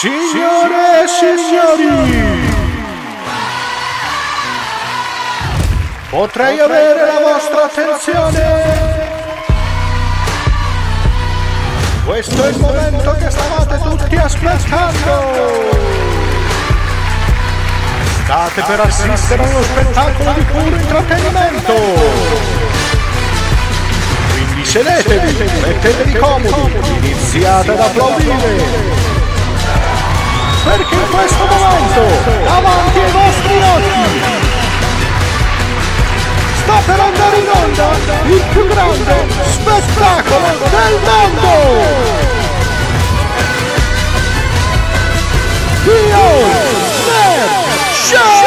Signore e signori, potrei avere la vostra attenzione? Questo è il momento che stavate tutti aspettando! State per assistere a uno spettacolo di puro intrattenimento! Quindi sedetevi, mettetevi comodi, iniziate ad applaudire! Perché in questo momento, davanti ai vostri occhi, sta per andare in onda il più grande spettacolo del mondo! Dio Show!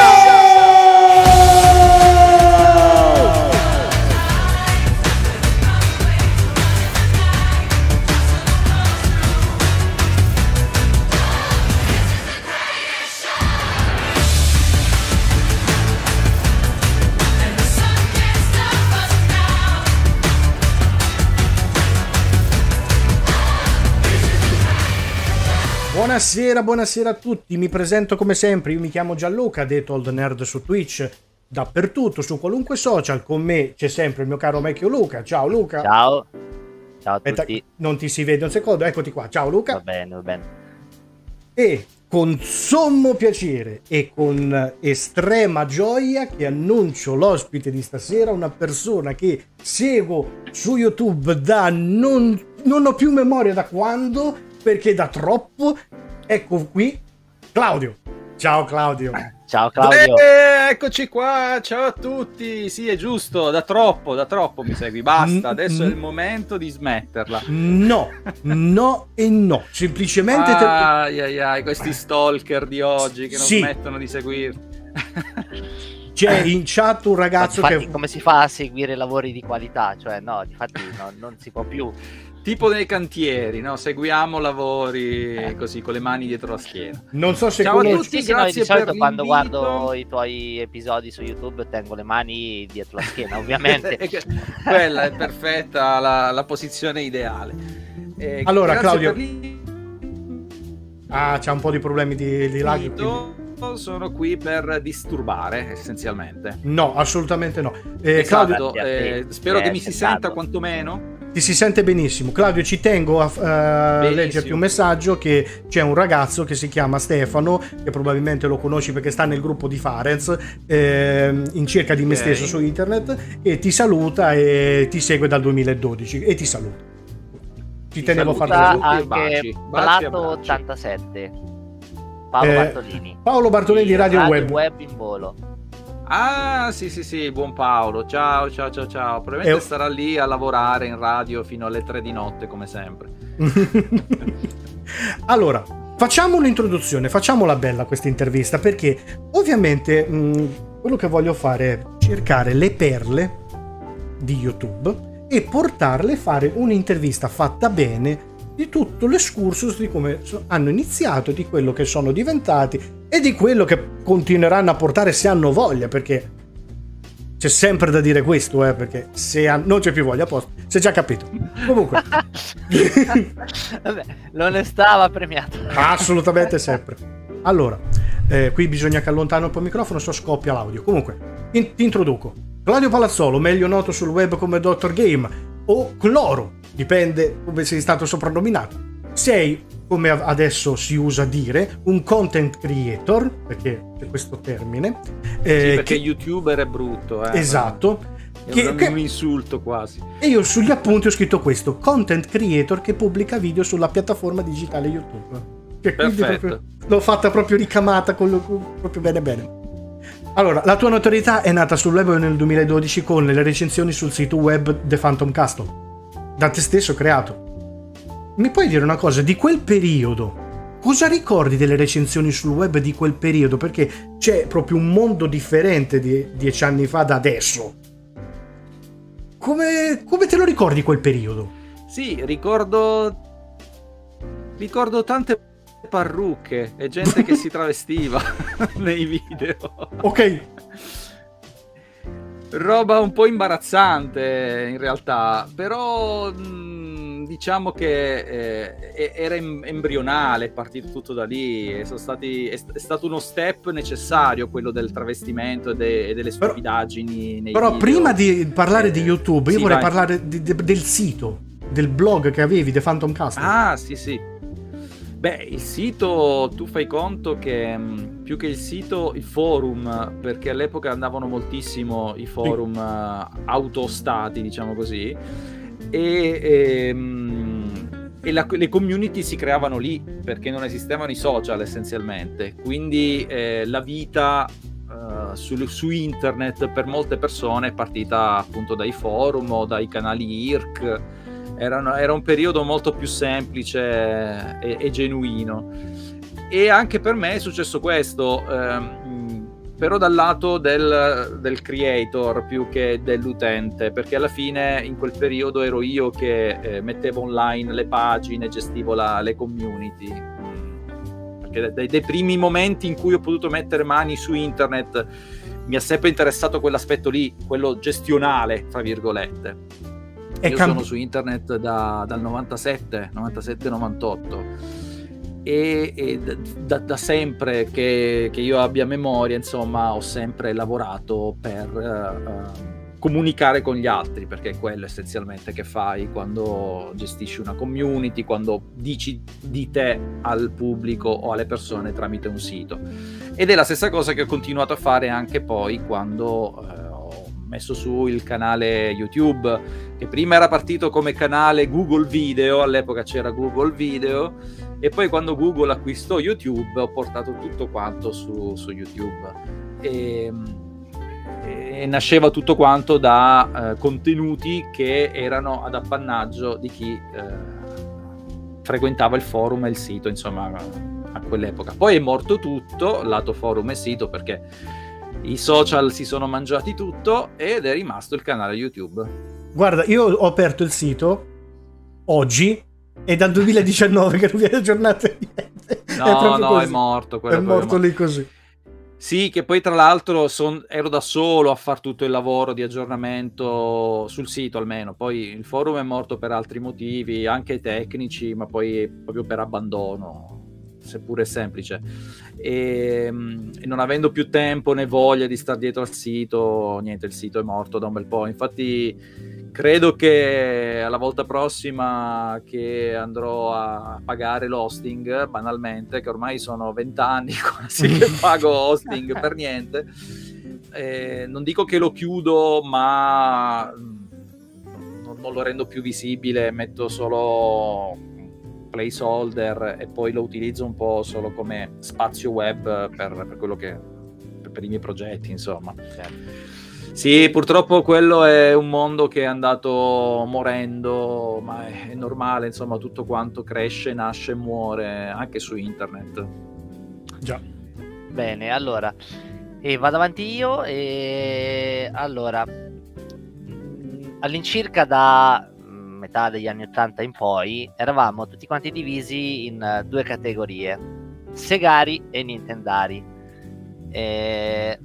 Buonasera, buonasera a tutti, mi presento come sempre, io mi chiamo Gianluca, detto Old Nerd su Twitch, dappertutto, su qualunque social, con me c'è sempre il mio caro vecchio Luca, ciao Luca. Ciao. Ciao a Aspetta, tutti. non ti si vede un secondo, eccoti qua, ciao Luca. Va bene, va bene. E con sommo piacere e con estrema gioia che annuncio l'ospite di stasera, una persona che seguo su YouTube da non, non ho più memoria da quando, perché da troppo. Ecco qui Claudio. Ciao Claudio. Ciao Claudio. Eh, eccoci qua, ciao a tutti. Sì, è giusto, da troppo, da troppo mi segui. Mm, Basta, adesso è mm. il momento di smetterla. No, no e no. Semplicemente te- Ai ai ai, questi stalker di oggi che non Sì. smettono di seguirti. c'è in chat un ragazzo infatti, che come si fa a seguire lavori di qualità? Cioè, no, difatti no, non si può più. Tipo nei cantieri, no? Seguiamo lavori così con le mani dietro la schiena. non so se Ciao a tutti. Sì, sì, no, di solito per quando l'invito. guardo i tuoi episodi su YouTube tengo le mani dietro la schiena, ovviamente. Quella è perfetta, la, la posizione ideale. Eh, Allora, Claudio. per l'invito. Ah, c'ha un po' di problemi di, di lag. quindi- sono qui per disturbare essenzialmente. No, assolutamente no. Eh, Esatto, Claudio, eh, spero che che è mi si senta quantomeno. Ti si sente benissimo. Claudio, ci tengo a eh, Benissimo. leggerti un messaggio che c'è un ragazzo che si chiama Stefano, che probabilmente lo conosci perché sta nel gruppo di Farenz, ehm, in cerca di me Ok. stesso su internet, e ti saluta e ti segue dal 2012 e ti saluta. Ti Ti tenevo a farlo. Anche baci. Baci abbracci. 87 Paolo Eh, Bartolini. Paolo Bartolini di Radio, Radio Web. in volo. Ah, sì, sì, sì, buon Paolo. Ciao, ciao, ciao, ciao. Probabilmente Eh, starà lì a lavorare in radio fino alle 3 di notte, come sempre. allora, facciamo un'introduzione, facciamola bella questa intervista perché ovviamente mh, quello che voglio fare è cercare le perle di YouTube e portarle a fare un'intervista fatta bene di tutto l'escursus di come hanno iniziato, di quello che sono diventati e di quello che continueranno a portare se hanno voglia, perché c'è sempre da dire questo, eh, perché se han- non c'è più voglia, posto, si è già capito. Comunque, Vabbè, l'onestà va premiata. Assolutamente sempre. Allora, eh, qui bisogna che allontano un po' il microfono, so scoppia l'audio. Comunque, in- ti introduco. Claudio Palazzolo, meglio noto sul web come Dr. Game, o Cloro, dipende come sei stato soprannominato. Sei, come adesso si usa dire, un content creator, perché c'è questo termine. eh, Sì, perché che- youtuber è brutto. Eh, esatto. È Che- un, che- un insulto quasi. e io sugli appunti ho scritto questo: content creator che pubblica video sulla piattaforma digitale YouTube. Che quindi Perfetto. proprio- l'ho fatta proprio ricamata con lo- proprio bene bene. Allora, la tua notorietà è nata sul web nel 2012 con le recensioni sul sito web The Phantom Castle, da te stesso creato. Mi puoi dire una cosa di quel periodo? Cosa ricordi delle recensioni sul web di quel periodo? Perché c'è proprio un mondo differente di dieci anni fa da adesso. Come, come te lo ricordi quel periodo? Sì, ricordo. Ricordo tante parrucche e gente che si travestiva nei video. Ok, Roba un po' imbarazzante in realtà, però mh, diciamo che eh, era em- embrionale, è partito tutto da lì, è, stati, è, è, stato uno step necessario quello del travestimento e, de- e delle stupidaggini. Però, però prima di parlare eh, di YouTube, io sì, vorrei vai. parlare di, di, del sito, del blog che avevi, The Phantom Castle. Ah, sì, sì. Beh, il sito, tu fai conto che mm, più che il sito, il forum, perché all'epoca andavano moltissimo i forum sì. uh, autostati, diciamo così, e, e, ehm, e la, le community si creavano lì perché non esistevano i social essenzialmente. Quindi eh, la vita uh, su, su, internet per molte persone è partita appunto dai forum o dai canali IRC era, era un periodo molto più semplice e, e, genuino. E anche per me è successo questo, ehm, però dal lato del, del, creator più che dell'utente, perché alla fine in quel periodo ero io che eh, mettevo online le pagine, gestivo la, le community. Perché dai, dai primi momenti in cui ho potuto mettere mani su internet mi ha sempre interessato quell'aspetto lì, quello gestionale, fra virgolette. Io cambi- sono su internet da, dal 97, 97-98 e, e da, da, sempre che, che, io abbia memoria, insomma, ho sempre lavorato per uh, comunicare con gli altri, perché è quello essenzialmente che fai quando gestisci una community, quando dici di te al pubblico o alle persone tramite un sito. Ed è la stessa cosa che ho continuato a fare anche poi quando uh, messo su il canale YouTube, che prima era partito come canale Google Video, all'epoca c'era Google Video, e poi quando Google acquistò YouTube ho portato tutto quanto su, su YouTube. E, e, nasceva tutto quanto da eh, contenuti che erano ad appannaggio di chi eh, frequentava il forum e il sito, insomma, a quell'epoca. Poi è morto tutto, lato forum e sito, perché i social si sono mangiati tutto ed è rimasto il canale YouTube. Guarda, io ho aperto il sito oggi e dal 2019 che non viene aggiornato niente. No, è no, così. è morto. È morto lì così. Sì, che poi tra l'altro son, ero da solo a fare tutto il lavoro di aggiornamento sul sito almeno, poi il forum è morto per altri motivi, anche tecnici, ma poi proprio per abbandono seppure semplice. E, e, non avendo più tempo né voglia di stare dietro al sito, niente, il sito è morto da un bel po'. Infatti, credo che alla volta prossima che andrò a pagare l'hosting, banalmente, che ormai sono vent'anni quasi che pago hosting per niente. Eh, non dico che lo chiudo, ma non, non lo rendo più visibile, metto solo placeholder e poi lo utilizzo un po' solo come spazio web per, per quello che per, i miei progetti, insomma. Certo. Sì, purtroppo quello è un mondo che è andato morendo, ma è, è normale, insomma, tutto quanto cresce, nasce e muore anche su internet. Già. Bene, allora, e vado avanti io e allora, all'incirca da metà degli anni 80 in poi, eravamo tutti quanti divisi in uh, due categorie, Segari e Nintendari. E,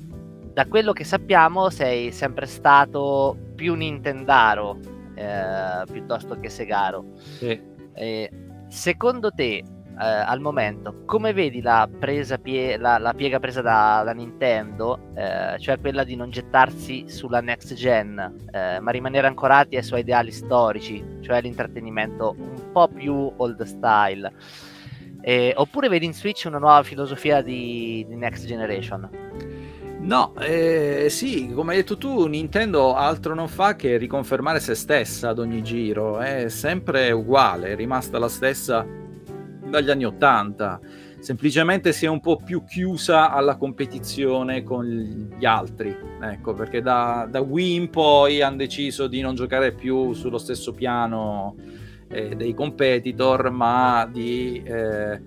da quello che sappiamo sei sempre stato più Nintendaro eh, piuttosto che Segaro. Sì. E, secondo te eh, al momento, come vedi la, pie- la, la piega presa da, da Nintendo, eh, cioè quella di non gettarsi sulla next gen, eh, ma rimanere ancorati ai suoi ideali storici, cioè l'intrattenimento un po' più old style? oppure vedi in Switch una nuova filosofia di, di next generation? No, eh, sì, come hai detto tu, Nintendo altro non fa che riconfermare se stessa ad ogni giro, è sempre uguale, è rimasta la stessa dagli anni 80 semplicemente si è un po' più chiusa alla competizione con gli altri ecco perché da, da Wii in poi hanno deciso di non giocare più sullo stesso piano eh, dei competitor ma di eh,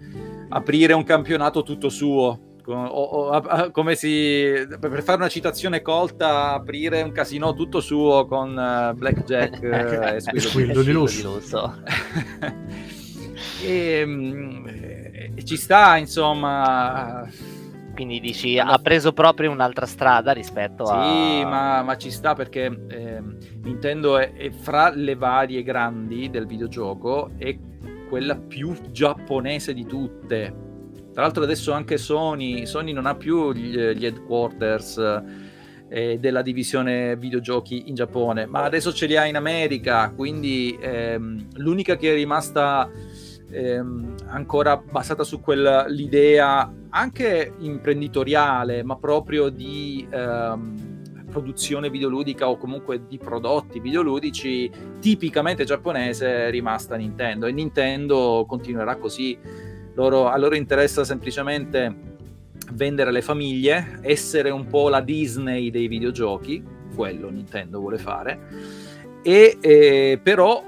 aprire un campionato tutto suo o, o, a, come si per fare una citazione colta aprire un casino tutto suo con uh, Blackjack uh, e Squillo, Squillo di lusso. E, ehm, e, ci sta, insomma, Quindi dici, ha preso proprio un'altra strada rispetto sì, a... Sì, ma, ma, ci sta perché eh, Nintendo è, è, fra le varie grandi del videogioco è quella più giapponese di tutte. Tra l'altro adesso anche Sony, Sony non ha più gli, gli headquarters eh, della divisione videogiochi in Giappone, ma adesso ce li ha in America, quindi ehm, l'unica che è rimasta ehm, ancora basata su quell'idea anche imprenditoriale, ma proprio di ehm, produzione videoludica o comunque di prodotti videoludici tipicamente giapponese è rimasta Nintendo e Nintendo continuerà così. Loro, a loro interessa semplicemente vendere le famiglie, essere un po' la Disney dei videogiochi, quello Nintendo vuole fare, e eh, però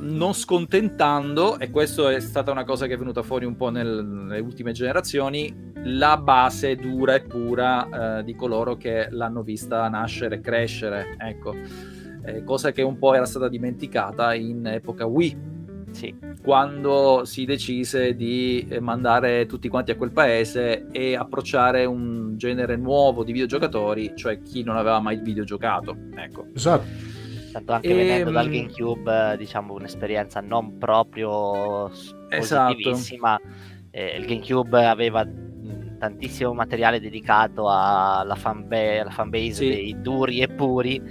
non scontentando, e questa è stata una cosa che è venuta fuori un po' nel, nelle ultime generazioni, la base dura e pura eh, di coloro che l'hanno vista nascere e crescere, ecco, eh, cosa che un po' era stata dimenticata in epoca Wii. Sì. Quando si decise di eh, mandare tutti quanti a quel paese e approcciare un genere nuovo di videogiocatori, cioè chi non aveva mai videogiocato. Ecco. Esatto Tanto anche e, venendo dal ehm, GameCube, diciamo un'esperienza non proprio esatto. positivissima. Eh, il GameCube aveva tantissimo materiale dedicato alla, fanbase, alla fanbase sì. dei duri e puri.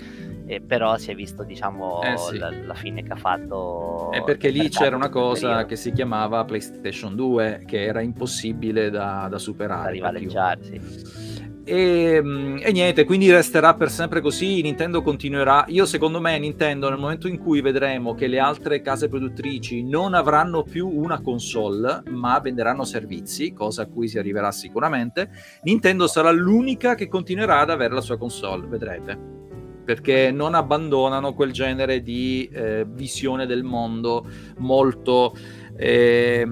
Eh, però si è visto diciamo eh sì. la, la, fine che ha fatto è perché lì c'era una cosa periodo. che si chiamava PlayStation 2 che era impossibile da, da superare da rivaleggiare sì. E, mm, e, niente, quindi resterà per sempre così. Nintendo continuerà. Io, secondo me, Nintendo, nel momento in cui vedremo che le altre case produttrici non avranno più una console, ma venderanno servizi, cosa a cui si arriverà sicuramente, Nintendo sarà l'unica che continuerà ad avere la sua console. Vedrete. Perché non abbandonano quel genere di eh, visione del mondo molto eh,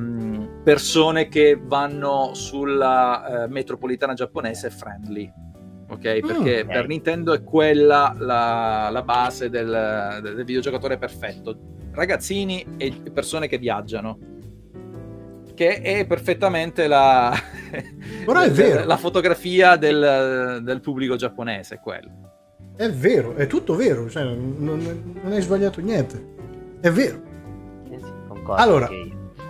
persone che vanno sulla eh, metropolitana giapponese friendly. Ok, perché mm, okay. per Nintendo è quella la, la base del, del, videogiocatore perfetto. Ragazzini e persone che viaggiano. Che è perfettamente la, è vero. la fotografia del, del pubblico giapponese. Quello. È vero, è tutto vero, cioè, non, non hai sbagliato niente. È vero. Eh sì, concordo. Allora,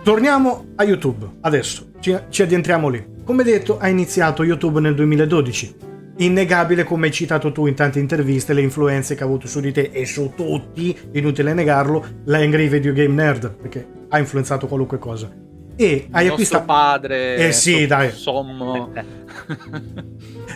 Torniamo a YouTube, adesso ci, ci addentriamo lì. Come detto, ha iniziato YouTube nel 2012. Innegabile, come hai citato tu in tante interviste, le influenze che ha avuto su di te e su tutti, inutile negarlo, l'Angry Video Game Nerd, perché ha influenzato qualunque cosa. E hai acquistato... padre... Eh sì, dai. Sommo.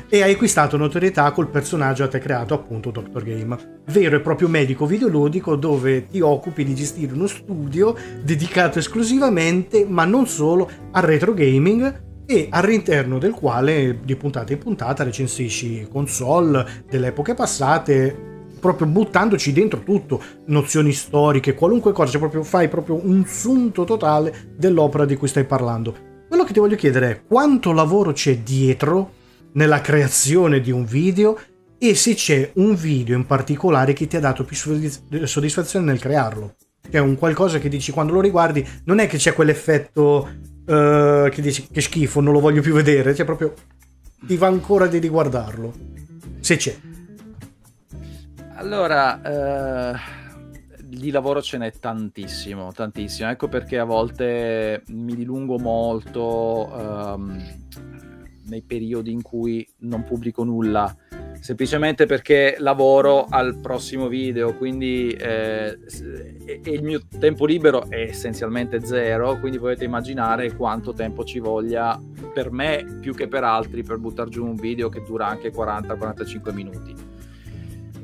e hai acquistato notorietà col personaggio a te creato appunto Dr. Game, vero e proprio medico videoludico dove ti occupi di gestire uno studio dedicato esclusivamente, ma non solo, al retro gaming e all'interno del quale di puntata in puntata recensisci console delle epoche passate proprio buttandoci dentro tutto, nozioni storiche, qualunque cosa, cioè proprio fai proprio un sunto totale dell'opera di cui stai parlando. Quello che ti voglio chiedere è quanto lavoro c'è dietro nella creazione di un video e se c'è un video in particolare che ti ha dato più soddisfazione nel crearlo. Cioè un qualcosa che dici quando lo riguardi, non è che c'è quell'effetto uh, che dici che schifo, non lo voglio più vedere, cioè proprio ti va ancora di riguardarlo. Se c'è. Allora, uh, di lavoro ce n'è tantissimo, tantissimo. Ecco perché a volte mi dilungo molto. Um, nei periodi in cui non pubblico nulla, semplicemente perché lavoro al prossimo video, quindi eh, il mio tempo libero è essenzialmente zero, quindi potete immaginare quanto tempo ci voglia per me più che per altri per buttare giù un video che dura anche 40-45 minuti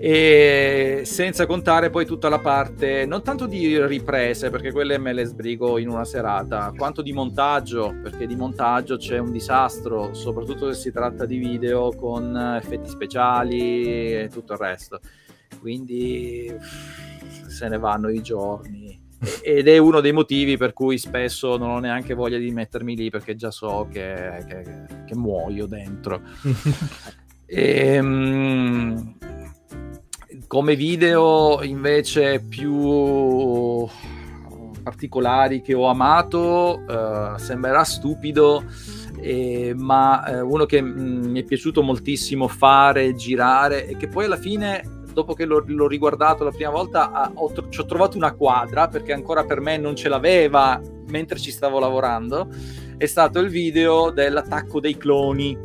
e senza contare poi tutta la parte non tanto di riprese perché quelle me le sbrigo in una serata quanto di montaggio perché di montaggio c'è un disastro soprattutto se si tratta di video con effetti speciali e tutto il resto. Quindi se ne vanno i giorni. Ed è uno dei motivi per cui spesso non ho neanche voglia di mettermi lì perché già so che, che, che muoio dentro. E, um, come video invece più particolari che ho amato, uh, sembrerà stupido eh, ma eh, uno che mh, mm, mi è piaciuto moltissimo fare, girare e che poi alla fine dopo che l'ho, l'ho riguardato la prima volta ho, ci ho trovato una quadra perché ancora per me non ce l'aveva mentre ci stavo lavorando è stato il video dell'attacco dei cloni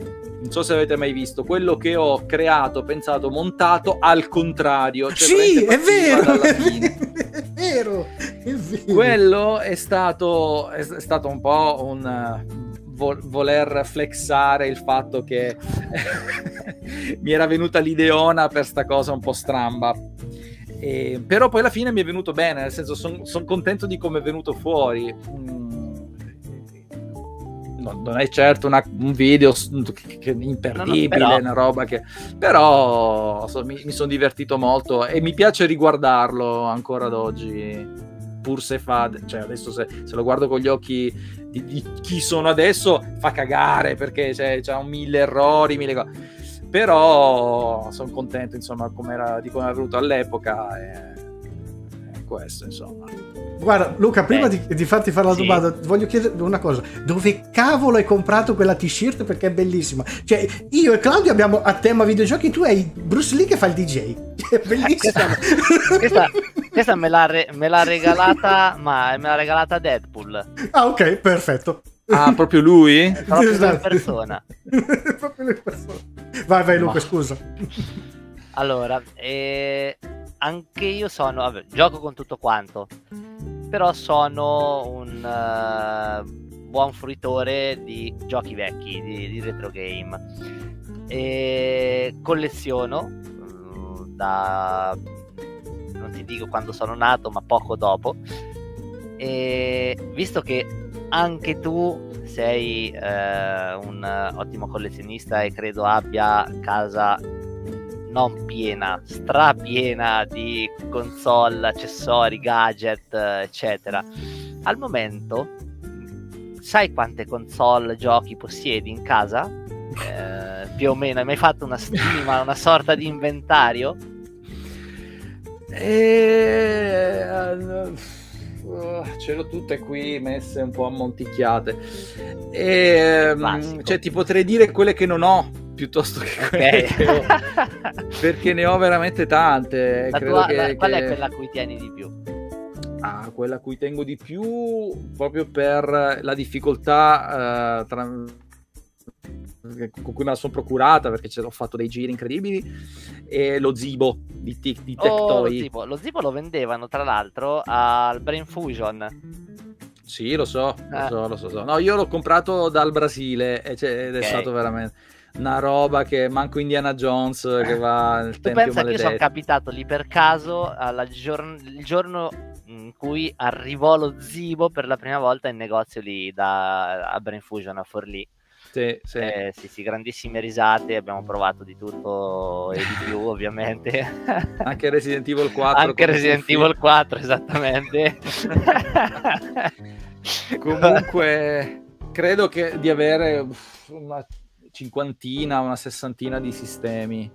non so se avete mai visto quello che ho creato, pensato, montato al contrario. Cioè sì, è vero, è vero, è vero. Quello è stato, è stato un po' un voler flexare il fatto che mi era venuta l'ideona per sta cosa un po' stramba. E, però poi alla fine mi è venuto bene, nel senso sono son contento di come è venuto fuori. Mm, non è certo una, un video imperdibile, no, una roba che... Però so, mi, mi sono divertito molto e mi piace riguardarlo ancora ad oggi, pur se fa... Cioè adesso se, se lo guardo con gli occhi di, di, chi sono adesso fa cagare perché c'è, c'è un mille errori, mille cose. Però sono contento insomma com'era, di come era venuto all'epoca e, e questo insomma. Guarda, Luca, prima di, di, farti fare la sì. domanda, voglio chiedere una cosa. Dove cavolo hai comprato quella t-shirt? Perché è bellissima. Cioè, io e Claudio abbiamo a tema videogiochi, tu hai Bruce Lee che fa il DJ. È bellissima. Questa, questa, questa me, l'ha re, me, l'ha regalata, ma me l'ha regalata Deadpool. Ah, ok, perfetto. Ah, proprio lui? proprio esatto. in persona. proprio in persona. Vai, vai, Luca, ma... scusa. Allora, eh, anche io sono, vabbè, gioco con tutto quanto, però sono un uh, buon fruitore di giochi vecchi, di, di retro game. E colleziono uh, da non ti dico quando sono nato, ma poco dopo. E visto che anche tu sei eh, un ottimo collezionista e credo abbia casa non piena, strapiena di console, accessori, gadget, eccetera. Al momento, sai quante console, giochi possiedi in casa? Eh, più o meno, hai mai fatto una stima, una sorta di inventario? E... Uh, ce l'ho tutte qui messe un po' ammonticchiate. E, um, cioè, ti potrei dire quelle che non ho piuttosto che okay. che ho, perché ne ho veramente tante. La tua, che, la, qual che... è quella a cui tieni di più? Ah, quella a cui tengo di più proprio per la difficoltà uh, tra... con cui me la sono procurata perché l'ho fatto dei giri incredibili e lo Zibo di, di, di oh, lo Zibo. lo Zibo lo vendevano tra l'altro al Brain Fusion sì, lo so, lo eh. so, lo so, so. No, io l'ho comprato dal Brasile ed è okay. stato veramente una roba che manco Indiana Jones che va nel tu tempio pensa maledetto. che sono capitato lì per caso giorn- il giorno in cui arrivò lo Zibo per la prima volta in negozio lì da, a Brain Fusion a Forlì. Sì, sì. Eh, sì, sì, grandissime risate, abbiamo provato di tutto e di più ovviamente. Anche Resident Evil 4. Anche Resident Evil 4, esattamente. Comunque, credo che di avere una cinquantina, una sessantina di sistemi.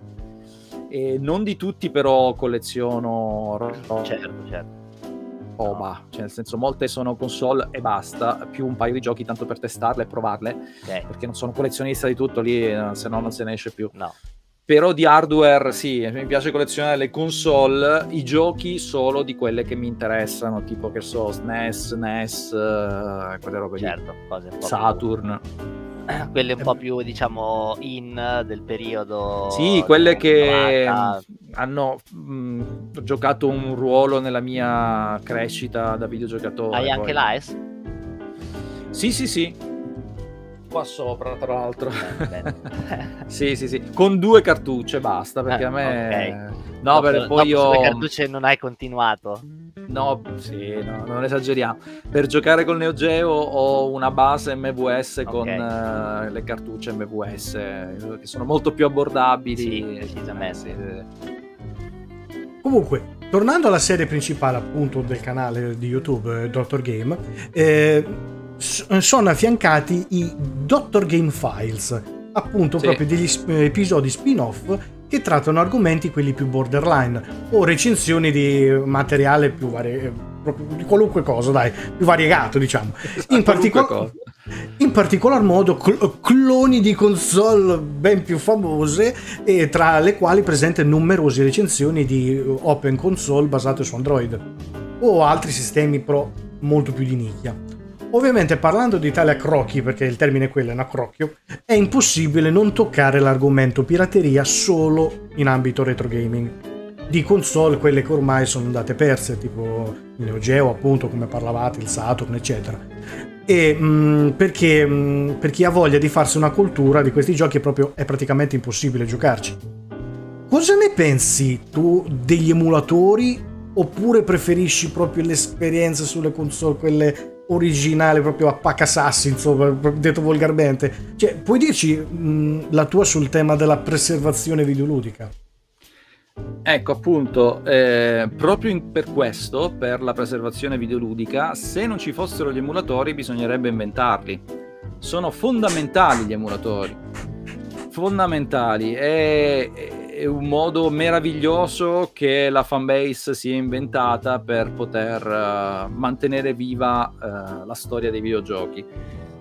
E non di tutti però colleziono certo, certo. roba, no. cioè nel senso molte sono console e basta, più un paio di giochi tanto per testarle e provarle, okay. perché non sono collezionista di tutto lì, eh, se no non se ne esce più. No. Però di hardware sì, mi piace collezionare le console, i giochi solo di quelle che mi interessano, tipo che so, SNES, NES, uh, quelle robe certo, lì. Saturn. Quelle un po' più diciamo in del periodo sì quelle che 90. hanno mh, giocato un ruolo nella mia crescita da videogiocatore hai anche l'AES? sì sì sì qua sopra tra l'altro sì sì sì con due cartucce basta perché a me okay. no, no per poi io cartucce non hai continuato No, sì, no, non esageriamo. Per giocare col Neo Geo ho una base MVS okay. con uh, le cartucce MVS che sono molto più abbordabili. Sì, decisamente. Sì. Comunque, tornando alla serie principale appunto del canale di YouTube eh, Dr. Game, eh, sono affiancati i Dr. Game Files, appunto sì. proprio degli sp- episodi spin-off che trattano argomenti quelli più borderline o recensioni di materiale più vario di qualunque cosa, dai, più variegato, diciamo. In, partico- in particolar modo cl- cloni di console ben più famose e tra le quali presente numerose recensioni di open console basate su Android o altri sistemi però molto più di nicchia. Ovviamente parlando di tale accrocchi, perché il termine è quello, è un accrocchio, è impossibile non toccare l'argomento pirateria solo in ambito retro gaming. Di console, quelle che ormai sono andate perse, tipo il Neo Geo, appunto, come parlavate, il Saturn, eccetera. E mh, mm, perché mh, mm, per chi ha voglia di farsi una cultura di questi giochi è proprio è praticamente impossibile giocarci. Cosa ne pensi tu degli emulatori oppure preferisci proprio l'esperienza sulle console, quelle originali proprio a pacasassi, insomma, detto volgarmente. Cioè, puoi dirci mh, la tua sul tema della preservazione videoludica? Ecco appunto, eh, proprio in, per questo, per la preservazione videoludica, se non ci fossero gli emulatori bisognerebbe inventarli. Sono fondamentali gli emulatori, fondamentali. E, è un modo meraviglioso che la fanbase si è inventata per poter uh, mantenere viva uh, la storia dei videogiochi.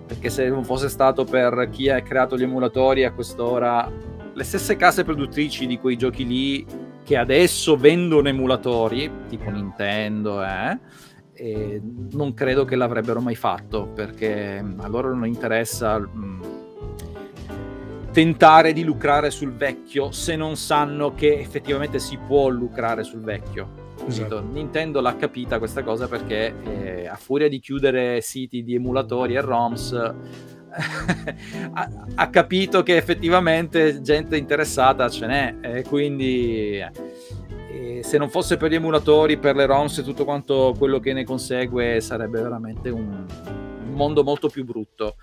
Perché se non fosse stato per chi ha creato gli emulatori a quest'ora, le stesse case produttrici di quei giochi lì che adesso vendono emulatori, tipo Nintendo, eh, non credo che l'avrebbero mai fatto perché a loro non interessa. Mh, mm, tentare di lucrare sul vecchio se non sanno che effettivamente si può lucrare sul vecchio. Esatto. Nintendo l'ha capita questa cosa perché eh, a furia di chiudere siti di emulatori e ROMs ha, ha, capito che effettivamente gente interessata ce n'è e quindi eh, se non fosse per gli emulatori, per le ROMs e tutto quanto quello che ne consegue sarebbe veramente un, un mondo molto più brutto.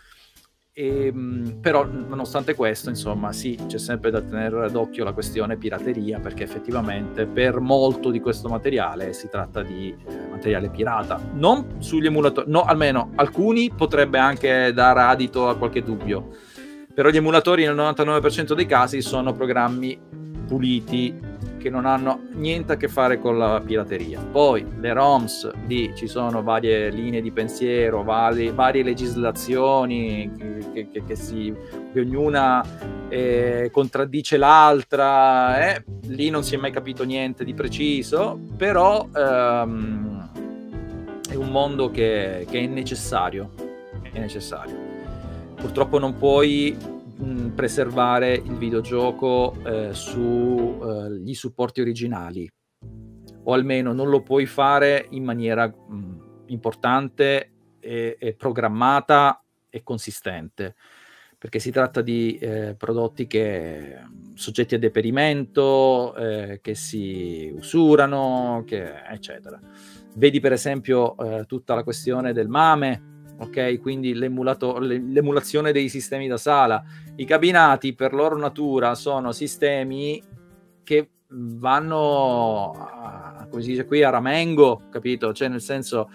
E, ehm, però nonostante questo insomma sì c'è sempre da tenere d'occhio la questione pirateria perché effettivamente per molto di questo materiale si tratta di eh, materiale pirata. Non sugli emulatori no almeno alcuni potrebbe anche dare adito a qualche dubbio. Però gli emulatori nel 99% dei casi sono programmi puliti che non hanno niente a che fare con la pirateria. Poi le ROMs, lì ci sono varie linee di pensiero, varie, varie legislazioni che, che, che, si, ognuna eh, contraddice l'altra, eh? lì non si è mai capito niente di preciso, però ehm, è un mondo che, che è necessario. È necessario. Purtroppo non puoi mh, preservare il videogioco eh, sugli eh, supporti originali. O almeno non lo puoi fare in maniera mh, importante e, e, programmata e consistente. Perché si tratta di eh, prodotti che soggetti a deperimento, eh, che si usurano, che, eccetera. Vedi per esempio eh, tutta la questione del mame, ok? Quindi l'emulazione dei sistemi da sala. I cabinati per loro natura sono sistemi che vanno, a, come si dice qui, a ramengo, capito? Cioè nel senso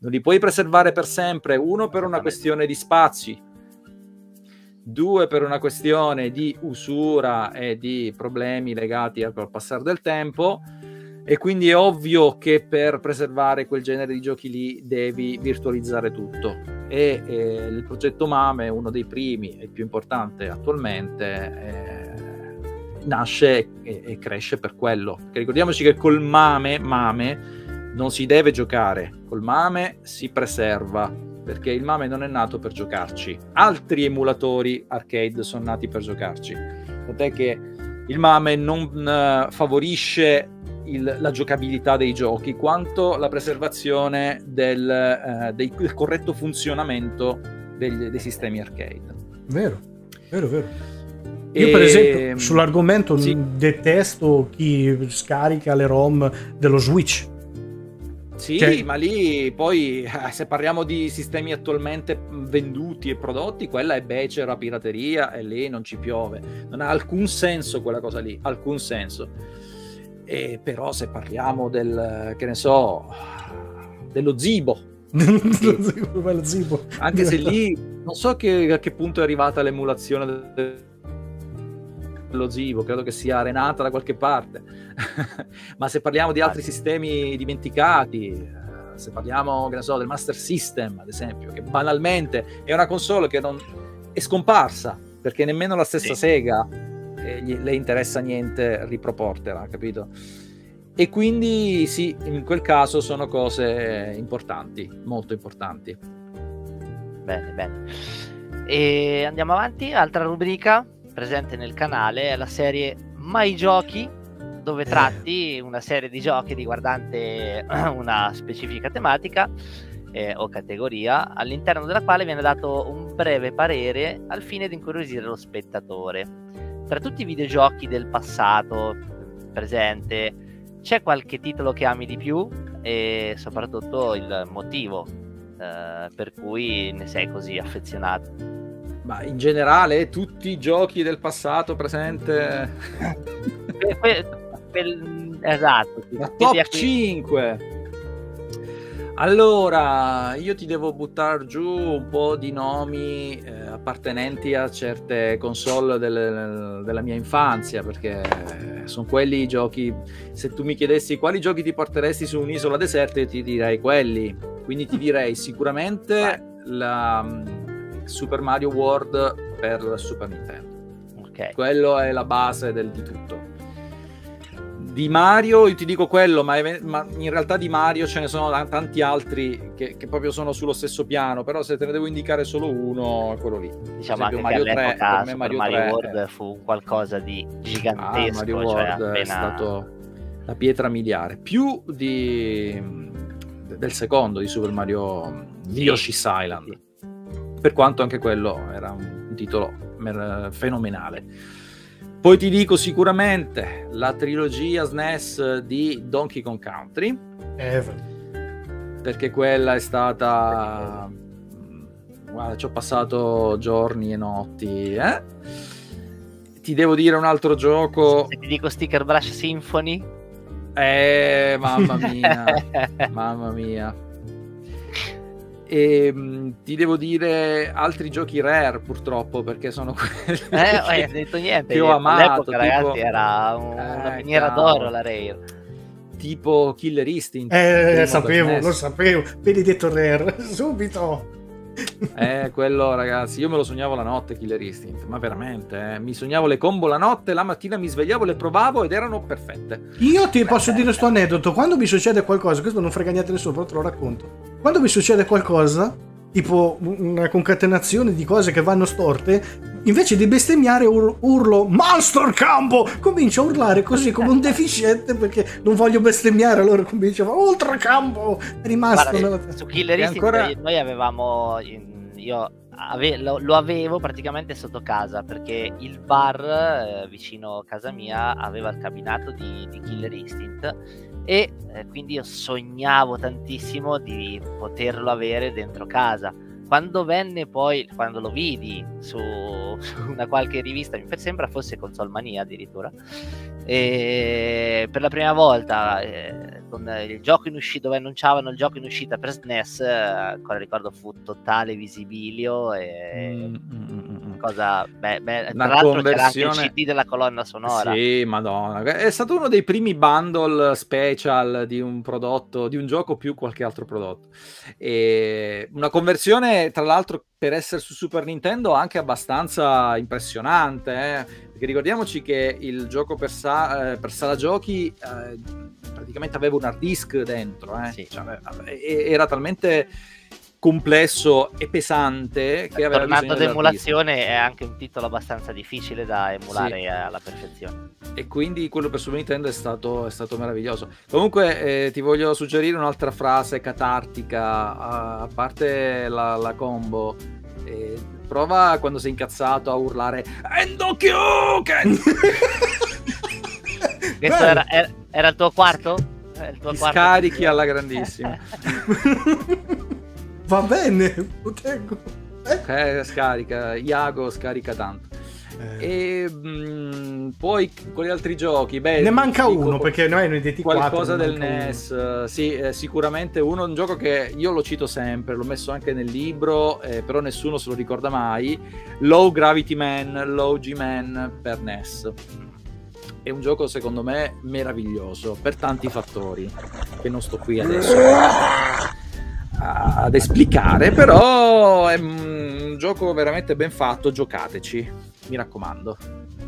non li puoi preservare per sempre, uno per una questione di spazi, due per una questione di usura e di problemi legati al passare del tempo e quindi è ovvio che per preservare quel genere di giochi lì devi virtualizzare tutto e eh, il progetto MAME, uno dei primi e più importante attualmente, eh, nasce e, e, cresce per quello. Perché ricordiamoci che col MAME, MAME non si deve giocare, col MAME si preserva, perché il MAME non è nato per giocarci. Altri emulatori arcade sono nati per giocarci. Tant'è che il MAME non uh, favorisce il, la giocabilità dei giochi quanto la preservazione del, eh, dei, del corretto funzionamento degli, dei sistemi arcade. Vero, vero, vero. Io, per esempio, sull'argomento sì. detesto chi scarica le ROM dello Switch. Sì, cioè... ma lì poi eh, se parliamo di sistemi attualmente venduti e prodotti, quella è becera pirateria e lì non ci piove. Non ha alcun senso quella cosa lì, alcun senso. E però se parliamo del, che ne so, dello Zibo, bello Zibo. anche se lì non so che, a che punto è arrivata l'emulazione dello Zibo, credo che sia arenata da qualche parte, ma se parliamo di altri sistemi dimenticati, se parliamo so, del Master System, ad esempio, che banalmente è una console che non è scomparsa perché nemmeno la stessa sì. Sega eh, gli, le interessa niente riproportela, capito? E quindi sì, in quel caso sono cose importanti, molto importanti. Bene, bene. E andiamo avanti, altra rubrica presente nel canale è la serie Mai Giochi, dove eh. tratti una serie di giochi riguardante una specifica tematica eh, o categoria, all'interno della quale viene dato un breve parere al fine di incuriosire lo spettatore. Tra tutti i videogiochi del passato, presente, c'è qualche titolo che ami di più e soprattutto il motivo eh, per cui ne sei così affezionato? Ma in generale tutti i giochi del passato presente... que- que- que- esatto. La top 5! Allora, io ti devo buttare giù un po' di nomi eh, appartenenti a certe console del, della mia infanzia, perché sono quelli i giochi. Se tu mi chiedessi quali giochi ti porteresti su un'isola deserta, io ti direi quelli. Quindi ti direi sicuramente la um, Super Mario World per Super Nintendo. Ok. Quello è la base del, di tutto di Mario, io ti dico quello, ma, ma, in realtà di Mario ce ne sono tanti altri che, che, proprio sono sullo stesso piano, però se te ne devo indicare solo uno, è quello lì. Diciamo anche Mario 3, per me Mario, Mario 3 World fu qualcosa di gigantesco. Ah, Mario cioè World appena... è stato la pietra miliare, più di, del secondo di Super Mario sì, Yoshi's Island, per quanto anche quello era un titolo fenomenale. Poi ti dico sicuramente la trilogia SNES di Donkey Kong Country. Ever. Perché quella è stata... Guarda, ci ho passato giorni e notti. Eh? Ti devo dire un altro gioco... Se ti dico Sticker Brush Symphony? Eh, mamma mia. mamma mia. E mh, ti devo dire altri giochi rare purtroppo perché sono quelli eh, che, detto niente, che ho amato. Tipo... ragazzi era un, eh, una miniera d'oro la rare. Tipo Killer Instinct. Eh, sapevo, lo sapevo. Benedetto rare, subito. Eh, quello ragazzi, io me lo sognavo la notte Killer Instinct, ma veramente, eh. mi sognavo le combo la notte, la mattina mi svegliavo, le provavo ed erano perfette. Io ti posso dire questo aneddoto, quando mi succede qualcosa, questo non frega niente nessuno, però te lo racconto. Quando mi succede qualcosa, tipo una concatenazione di cose che vanno storte, invece di bestemmiare ur- urlo Monster Campo! Comincio a urlare così come un deficiente perché non voglio bestemmiare, allora comincio a fare Ultra Campo! È rimasto Guarda, nella... Su Killer Instinct ancora... noi avevamo... Io ave- lo, lo, avevo praticamente sotto casa perché il bar eh, vicino a casa mia aveva il cabinato di, di Killer Instinct e eh, quindi io sognavo tantissimo di poterlo avere dentro casa quando venne poi, quando lo vidi su, una qualche rivista, mi sembra fosse Console Mania addirittura, e per la prima volta eh, con il gioco in uscita, dove annunciavano il gioco in uscita per SNES, eh, ancora ricordo fu totale visibilio e mm, mm, mm, mm. Cosa, beh, beh, tra l'altro conversione... anche il CD della colonna sonora. Sì, madonna, è stato uno dei primi bundle special di un prodotto, di un gioco più qualche altro prodotto. E una conversione, tra l'altro, per essere su Super Nintendo anche abbastanza impressionante, eh? perché ricordiamoci che il gioco per, sa- eh, per sala giochi eh, praticamente aveva un hard disk dentro, eh? sì. cioè, era talmente complesso e pesante che tornando ad emulazione è anche un titolo abbastanza difficile da emulare sì. alla perfezione. E quindi quello per Super Nintendo è stato, è stato meraviglioso. Comunque eh, ti voglio suggerire un'altra frase catartica a, a parte la, la combo eh, prova quando sei incazzato a urlare Endo Kyuken! Questo era, era, era, il tuo quarto? Eh, il tuo quarto scarichi alla grandissima Va bene, lo tengo. Eh? scarica, Iago scarica tanto. Eh. E mh, mm, poi con gli altri giochi, beh, ne manca uno perché noi ne detti qualcosa del NES. Uno. Sì, eh, sicuramente uno, un gioco che io lo cito sempre, l'ho messo anche nel libro, eh, però nessuno se lo ricorda mai. Low Gravity Man, Low G Man per NES. È un gioco secondo me meraviglioso per tanti fattori che non sto qui adesso ad esplicare, però è un gioco veramente ben fatto, giocateci, mi raccomando,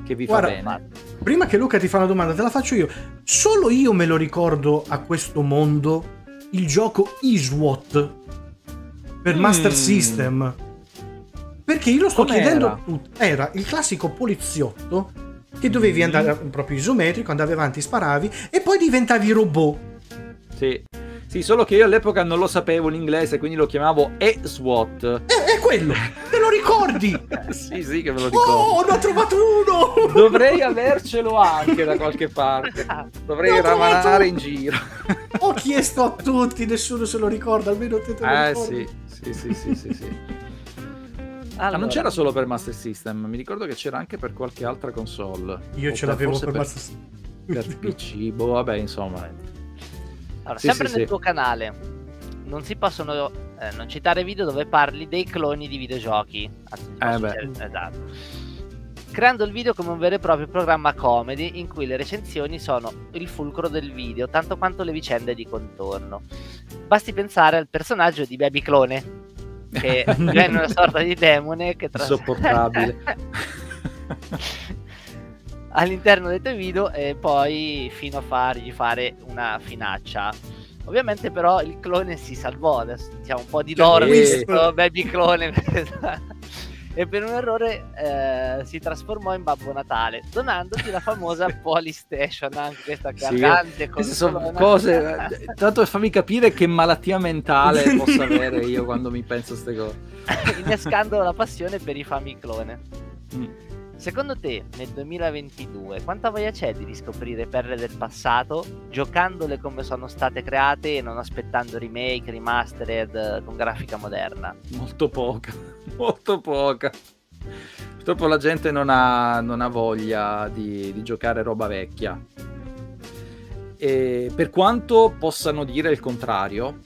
che vi Guarda, fa bene. Prima che Luca ti fa una domanda, te la faccio io. Solo io me lo ricordo a questo mondo il gioco eSWAT per mm. Master System. Perché io lo sto Com'era? chiedendo a tutti. Era il classico poliziotto che dovevi mm. andare proprio isometrico, andavi avanti, sparavi e poi diventavi robot. Sì. Sì, solo che io all'epoca non lo sapevo l'inglese, quindi lo chiamavo E-SWAT. È, è quello! Te lo ricordi? sì, sì, che me lo ricordo. Oh, ne ho trovato uno! Dovrei avercelo anche da qualche parte. Dovrei ramanare in giro. ho chiesto a tutti, nessuno se lo ricorda, almeno te, te lo eh, ricordi. Eh sì, sì, sì, sì, sì. Allora. Ma non c'era solo per Master System, mi ricordo che c'era anche per qualche altra console. Io ce l'avevo per, per Master System. Per PC, boh, vabbè, insomma. Allora, sì, sempre sì, nel tuo canale non si possono eh, non citare video dove parli dei cloni di videogiochi. Anzi, eh esatto. Creando il video come un vero e proprio programma comedy in cui le recensioni sono il fulcro del video, tanto quanto le vicende di contorno. Basti pensare al personaggio di Baby Clone, che è una sorta di demone che tra... Insopportabile. all'interno dei tuoi video e poi fino a fargli fare una finaccia. Ovviamente però il clone si salvò, adesso diciamo un po' di lore questo baby clone e per un errore eh, si trasformò in Babbo Natale, donandoti la famosa Polystation, anche questa gargante. Sì, sono cose, eh, tanto per farmi capire che malattia mentale posso avere io quando mi penso a queste cose. Innescando la passione per i famiclone. Mm. Secondo te, nel 2022, quanta voglia c'è di riscoprire perle del passato, giocandole come sono state create e non aspettando remake, remastered con grafica moderna? Molto poca, molto poca. Purtroppo la gente non ha, non ha voglia di, di giocare roba vecchia. E per quanto possano dire il contrario,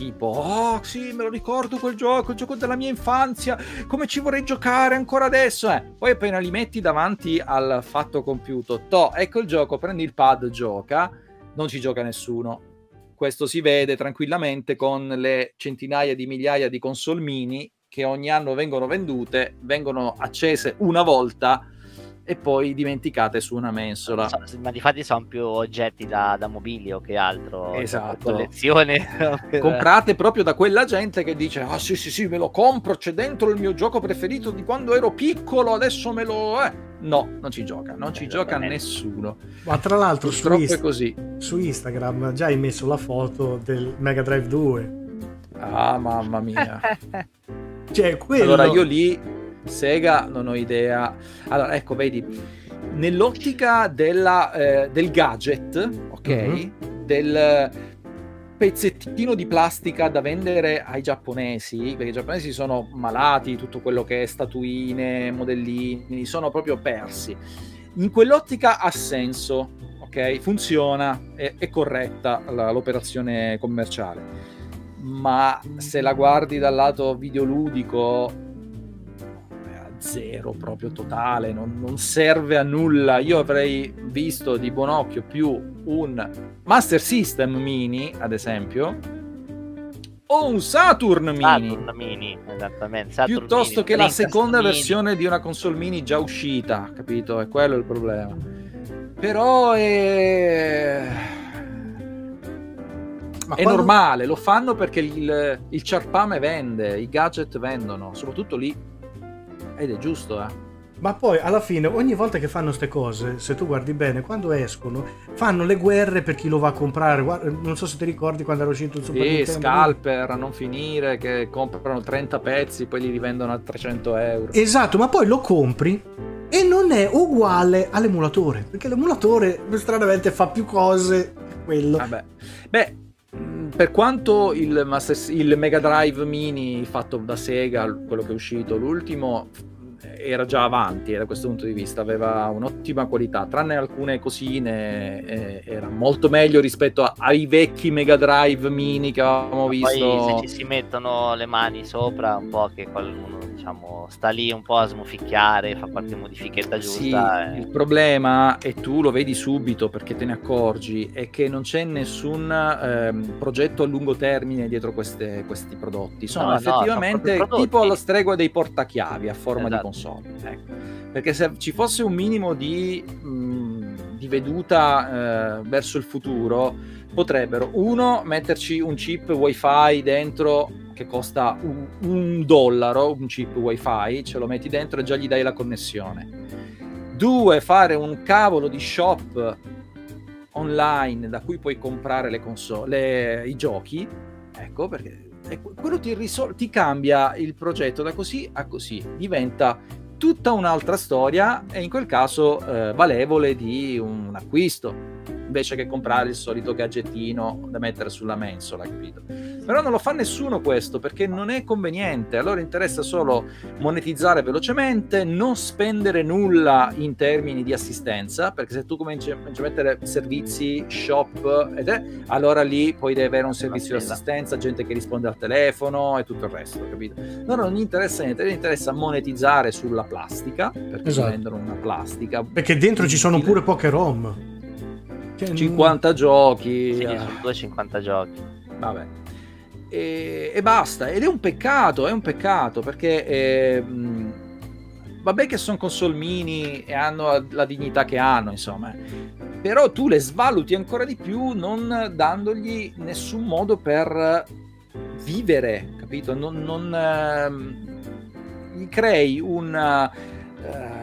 tipo, oh sì, me lo ricordo quel gioco, il gioco della mia infanzia, come ci vorrei giocare ancora adesso, eh. Poi appena li metti davanti al fatto compiuto, to, ecco il gioco, prendi il pad, gioca, non ci gioca nessuno. Questo si vede tranquillamente con le centinaia di migliaia di console mini che ogni anno vengono vendute, vengono accese una volta e poi dimenticate su una mensola. So, ma di fatti sono più oggetti da, da mobilio che altro. Cioè, esatto. Collezione. Comprate proprio da quella gente che dice: Ah, sì, sì, sì, me lo compro. C'è dentro il mio gioco preferito di quando ero piccolo. Adesso me lo. Eh. No, non ci gioca, non ci gioca nessuno. Ma tra l'altro, su, Inst- così. su Instagram già hai messo la foto del Mega Drive 2. Ah, mamma mia. cioè, quello... Allora io lì Sega non ho idea. Allora, ecco, vedi, nell'ottica della, eh, del gadget, ok? Mm-hmm. Del pezzettino di plastica da vendere ai giapponesi, perché i giapponesi sono malati, tutto quello che è statuine, modellini, sono proprio persi. In quell'ottica ha senso, ok? Funziona, è, è corretta la, l'operazione commerciale. Ma se la guardi dal lato videoludico, zero proprio totale, non, non, serve a nulla. Io avrei visto di buon occhio più un Master System Mini, ad esempio, o un Saturn Mini. Saturn Mini, esattamente. Saturn piuttosto mini, che la seconda mini. versione di una console mini già uscita, capito? È quello il problema. Però è... Ma è quando... normale, lo fanno perché il, il ciarpame vende, i gadget vendono, soprattutto lì ed è giusto, eh. Ma poi alla fine, ogni volta che fanno queste cose, se tu guardi bene, quando escono, fanno le guerre per chi lo va a comprare. Guarda, non so se ti ricordi quando era uscito il Super sì, Nintendo. scalper a non finire, che comprano 30 pezzi, poi li rivendono a 300 euro. Esatto, ma poi lo compri e non è uguale all'emulatore. Perché l'emulatore stranamente fa più cose quello. Vabbè. Beh, per quanto il, il Mega Drive Mini fatto da Sega, quello che è uscito l'ultimo, era già avanti da questo punto di vista, aveva un'ottima qualità, tranne alcune cosine eh, era molto meglio rispetto a, ai vecchi Mega Drive mini che avevamo visto. Poi se ci si mettono le mani sopra, un po' che qualcuno diciamo, sta lì un po' a smuficchiare, fa qualche modifichetta giusta. Sì, e... il problema, e tu lo vedi subito perché te ne accorgi, è che non c'è nessun ehm, progetto a lungo termine dietro queste, questi prodotti. Sono No, no, effettivamente sono proprio tipo alla stregua dei portachiavi a forma Esatto. di console. ecco. Perché se ci fosse un minimo di, mh, di veduta eh, verso il futuro, potrebbero, uno, metterci un chip wifi dentro che costa un, un dollaro, un chip wifi, ce lo metti dentro e già gli dai la connessione. Due, fare un cavolo di shop online da cui puoi comprare le console, le- i giochi, ecco perché que- quello ti, risol- ti cambia il progetto da così a così, diventa tutta un'altra storia e in quel caso eh, valevole di un acquisto invece che comprare il solito gadgettino da mettere sulla mensola, capito? Però non lo fa nessuno questo perché non è conveniente, a loro interessa solo monetizzare velocemente, non spendere nulla in termini di assistenza, perché se tu cominci, cominci a mettere servizi, shop, ed è, allora lì poi devi avere un servizio di assistenza, gente che risponde al telefono e tutto il resto, capito? Loro non gli interessa niente, gli interessa monetizzare sulla plastica, perché Esatto. vendono una plastica. Perché dentro ci sono pure poche ROM. Cioè, 50 giochi. Sì, ah. sono 250 giochi. Vabbè. E, e basta. Ed è un peccato, è un peccato perché eh, vabbè che sono console mini e hanno la dignità che hanno, insomma. Però tu le svaluti ancora di più non dandogli nessun modo per vivere, capito? Non, non gli crei una, eh,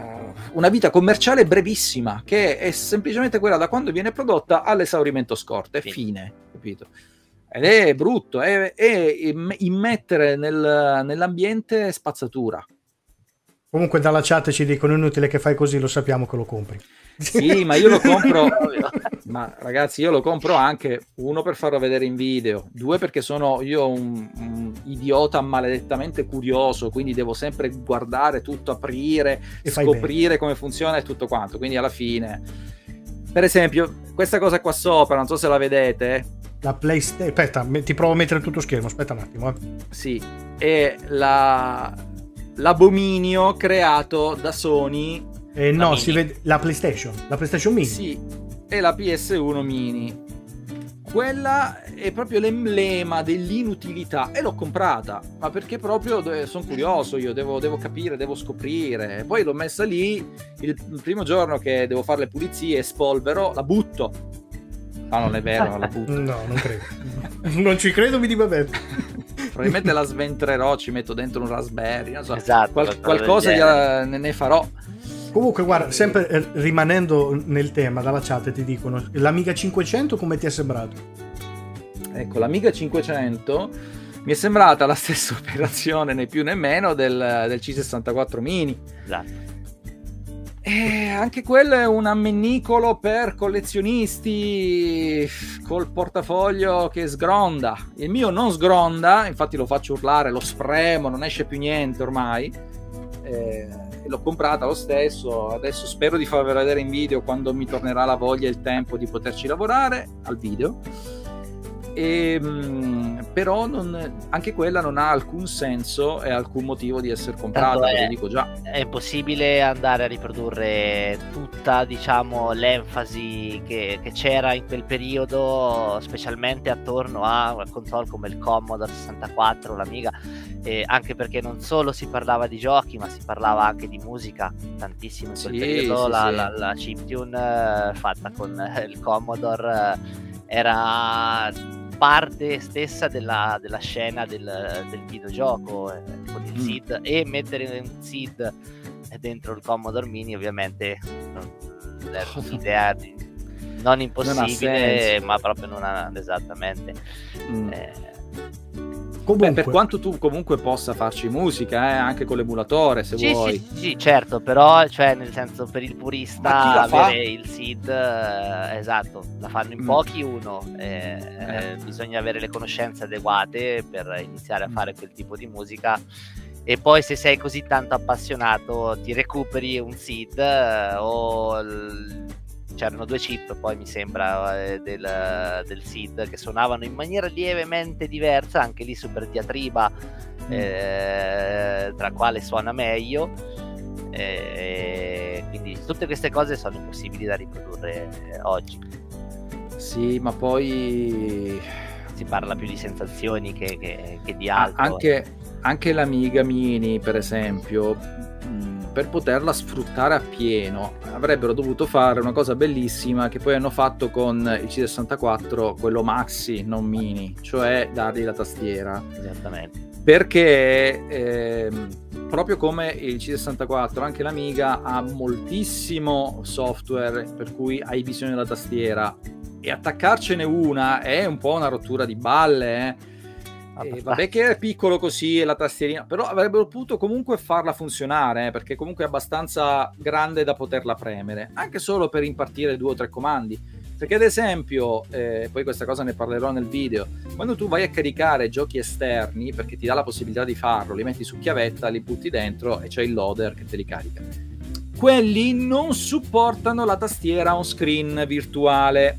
una vita commerciale brevissima che è semplicemente quella da quando viene prodotta all'esaurimento scorte, Sì. fine, capito? Ed è brutto, è, è im- immettere nel- nell'ambiente spazzatura. Comunque dalla chat ci dicono inutile che fai così, lo sappiamo che lo compri. Sì, ma io lo compro, ma ragazzi, io lo compro anche uno per farlo vedere in video, due perché sono io un, un idiota maledettamente curioso, quindi devo sempre guardare tutto, aprire, E scoprire come funziona e tutto quanto. Quindi alla fine, per esempio, questa cosa qua sopra, non so se la vedete, La PlayStation. Aspetta, ti provo a mettere tutto schermo. Aspetta un attimo. eh. sì, è la, l'abominio creato da Sony Eh, no, mini. si vede la PlayStation. La PlayStation Mini. Sì, è la PS1 mini. Quella è proprio l'emblema dell'inutilità e l'ho comprata, ma perché proprio sono curioso io, devo, devo capire, devo scoprire. Poi l'ho messa lì, il, il primo giorno che devo fare le pulizie, spolvero, la butto. Ma non è vero, la butto. No, non credo. non ci credo, mi di vabbè. Probabilmente la sventrerò, ci metto dentro un raspberry, non so. Esatto. Qual- qualcosa ne farò. Comunque, guarda, sempre eh, rimanendo nel tema, dalla chat ti dicono l'Amiga 500 come ti è sembrato? Ecco, l'Amiga 500 mi è sembrata la stessa operazione né più né meno del, del C64 mini. Esatto. E anche quello è un ammennicolo per collezionisti col portafoglio che sgronda. Il mio non sgronda, infatti lo faccio urlare, lo spremo, non esce più niente ormai. Eh, l'ho comprata lo stesso. Adesso spero di farvela vedere in video quando mi tornerà la voglia e il tempo di poterci lavorare al video. E, mm, però non- anche quella non ha alcun senso e alcun motivo di essere comprata, è- lo dico già. È impossibile andare a riprodurre tutta, diciamo, l'enfasi che, che c'era in quel periodo, specialmente attorno a console come il Commodore 64, l'Amiga, e anche perché non solo si parlava di giochi, ma si parlava anche di musica, tantissimo in quel Sì, periodo. sì, la, sì. la, la chiptune eh, fatta con eh, il Commodore eh, era parte stessa della, della scena del, del videogioco eh, con il Mm. SID e mettere un SID dentro il Commodore Mini ovviamente non, un'idea di- non impossibile senso. ma proprio non ha esattamente Mm. eh, Comunque, Beh, per quanto tu comunque possa farci musica, eh, anche con l'emulatore, se sì, vuoi. sì, sì, certo, però cioè, nel senso per il Ma chi purista avere il SID, eh, esatto, la fanno in Mm. pochi uno, eh, eh, bisogna avere le conoscenze adeguate per iniziare a Mm. fare quel tipo di musica e poi se sei così tanto appassionato ti recuperi un SID eh, o il- c'erano due chip poi mi sembra eh, del, del SID che suonavano in maniera lievemente diversa anche lì super diatriba eh, tra quale suona meglio. Eh, quindi tutte queste cose sono impossibili da riprodurre eh, oggi. Sì, ma poi si parla più di sensazioni che, che, che di altro. Anche, anche l'Amiga Mini, per esempio, per poterla sfruttare appieno avrebbero dovuto fare una cosa bellissima che poi hanno fatto con il C64, quello maxi, non mini, cioè dargli la tastiera. Esattamente. Perché eh, proprio come il C64, anche l'Amiga ha moltissimo software per cui hai bisogno della tastiera e attaccarcene una è un po' una rottura di balle, eh eh, vabbè che è piccolo così e la tastierina, però avrebbero potuto comunque farla funzionare, eh, perché comunque è abbastanza grande da poterla premere, anche solo per impartire due o tre comandi. Perché ad esempio, eh, poi questa cosa ne parlerò nel video, quando tu vai a caricare giochi esterni, perché ti dà la possibilità di farlo, li metti su chiavetta, li butti dentro e c'è il loader che te li carica. Quelli non supportano la tastiera on screen virtuale,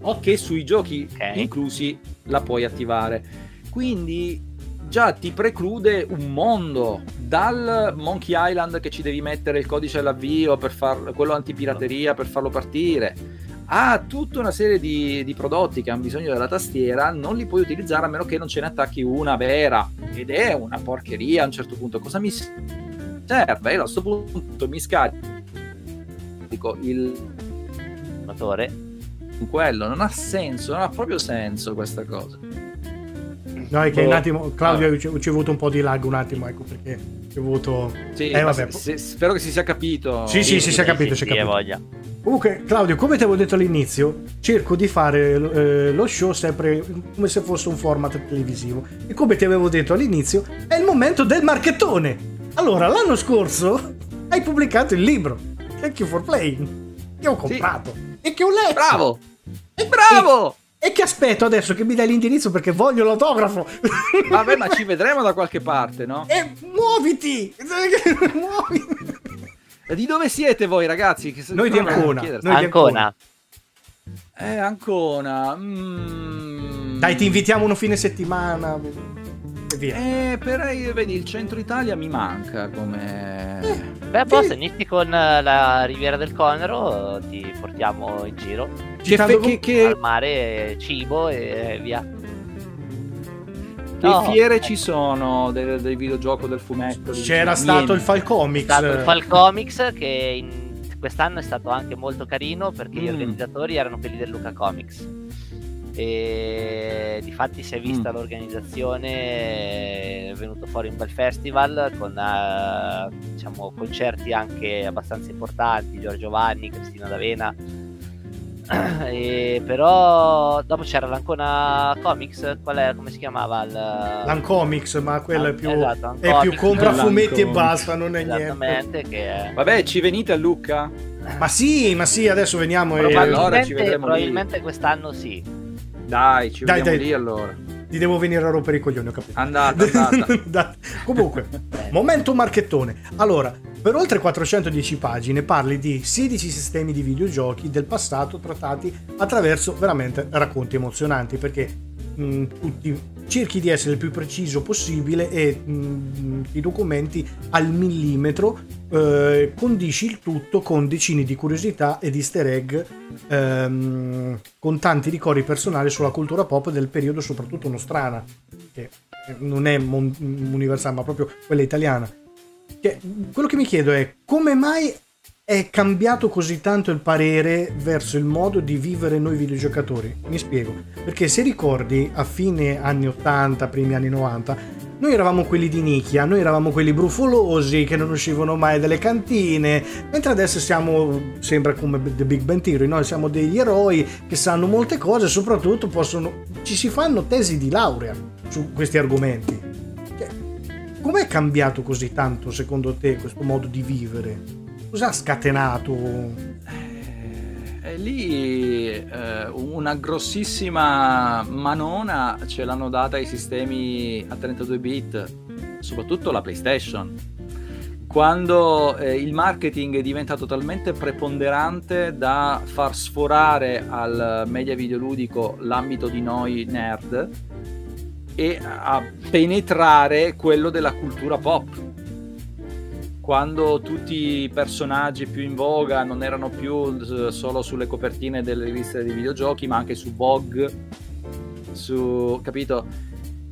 o che sui giochi okay. inclusi la puoi attivare quindi già ti preclude un mondo dal Monkey Island che ci devi mettere il codice all'avvio per far quello antipirateria per farlo partire. A tutta una serie di, di, prodotti che hanno bisogno della tastiera non li puoi utilizzare a meno che non ce ne attacchi una vera. Ed è una porcheria a un certo punto. Cosa mi serve? Io a questo punto mi scarico il motore. quello. Non ha senso non ha proprio senso questa cosa No, è che boh. un attimo, Claudio, ah. ho avuto un po' di lag un attimo, ecco perché ho avuto... Sì, eh, vabbè. Se, spero che si sia capito. Sì, sì, sì, si è capito, si è capito. Voglia. Comunque, Claudio, come ti avevo detto all'inizio, cerco di fare eh, lo show sempre come se fosse un format televisivo. E come ti avevo detto all'inizio, è il momento del marchettone. Allora, l'anno scorso hai pubblicato il libro Thank You for Playing, che ho comprato sì. e che ho letto. Bravo! E bravo! E che aspetto adesso che mi dai l'indirizzo perché voglio l'autografo? Vabbè, ma ci vedremo da qualche parte, no? E muoviti! muoviti! Di dove siete voi, ragazzi? Che Noi di Ancona. Noi Ancona. Di Ancona. Eh, Ancona. Mm. Dai, ti invitiamo uno fine settimana. E via. Eh, però vedi, il centro Italia mi manca come... Eh. Beh, boh, se inizi con la Riviera del Conero, ti portiamo in giro. Che, fe- che, che... Al mare, cibo e via. Che no, fiere eh. ci sono del, del, videogioco del fumetto? C'era stato il Falcomics. Stato il Falcomics che in... quest'anno è stato anche molto carino perché mm. gli organizzatori erano quelli del Luca Comics e difatti si è vista mm. l'organizzazione è venuto fuori un bel festival con uh, diciamo, concerti anche abbastanza importanti Giorgio Vanni, Cristina D'Avena e però dopo c'era l'Ancona Comics qual è, come si chiamava il... l'Ancomics ma quello ah, è più, esatto, è più compra fumetti e basta non è niente che è... vabbè ci venite a Lucca? ma sì ma sì adesso veniamo probabilmente, e allora ci vedremo probabilmente lì. quest'anno sì dai, ci dai, vediamo dai. lì allora. Ti devo venire a rompere i coglioni, ho capito. Andate, andate. Comunque, momento marchettone. Allora, per oltre 410 pagine parli di 16 sistemi di videogiochi del passato trattati attraverso veramente racconti emozionanti, perché mh, tutti, cerchi di essere il più preciso possibile e mh, ti documenti al millimetro, eh, condisci il tutto con decine di curiosità ed easter egg ehm, con tanti ricordi personali sulla cultura pop del periodo soprattutto nostrana, che non è mon- universale ma proprio quella italiana. Che, quello che mi chiedo è come mai è cambiato così tanto il parere verso il modo di vivere noi videogiocatori? Mi spiego. Perché se ricordi, a fine anni 80, primi anni 90, noi eravamo quelli di nicchia, noi eravamo quelli brufolosi che non uscivano mai dalle cantine, mentre adesso siamo, sembra come The Big Bang Theory, noi siamo degli eroi che sanno molte cose e soprattutto possono, ci si fanno tesi di laurea su questi argomenti. Cioè, com'è cambiato così tanto secondo te questo modo di vivere? Cosa ha scatenato? Eh, lì eh, una grossissima manona ce l'hanno data i sistemi a 32 bit, soprattutto la PlayStation. Quando eh, il marketing diventa totalmente preponderante da far sforare al media videoludico l'ambito di noi nerd, e a penetrare quello della cultura pop. Quando tutti i personaggi più in voga non erano più eh, solo sulle copertine delle riviste di videogiochi, ma anche su Bog, su capito?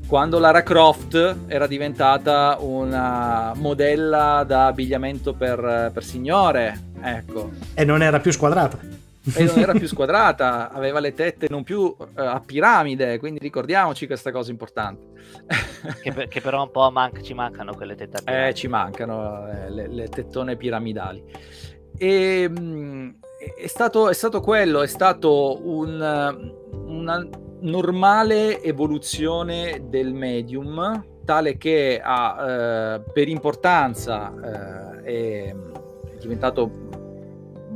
quando Lara Croft era diventata una modella da abbigliamento per, per signore, ecco. E non era più squadrata. E non era più squadrata, aveva le tette non più uh, a piramide, quindi ricordiamoci questa cosa importante. che, che, però un po' man- ci mancano quelle tette a piramide. Eh, ci mancano eh, le, le, tettone piramidali. E, mh, mm, è, stato, è stato quello, è stato un, una normale evoluzione del medium, tale che ha, eh, per importanza eh, è, diventato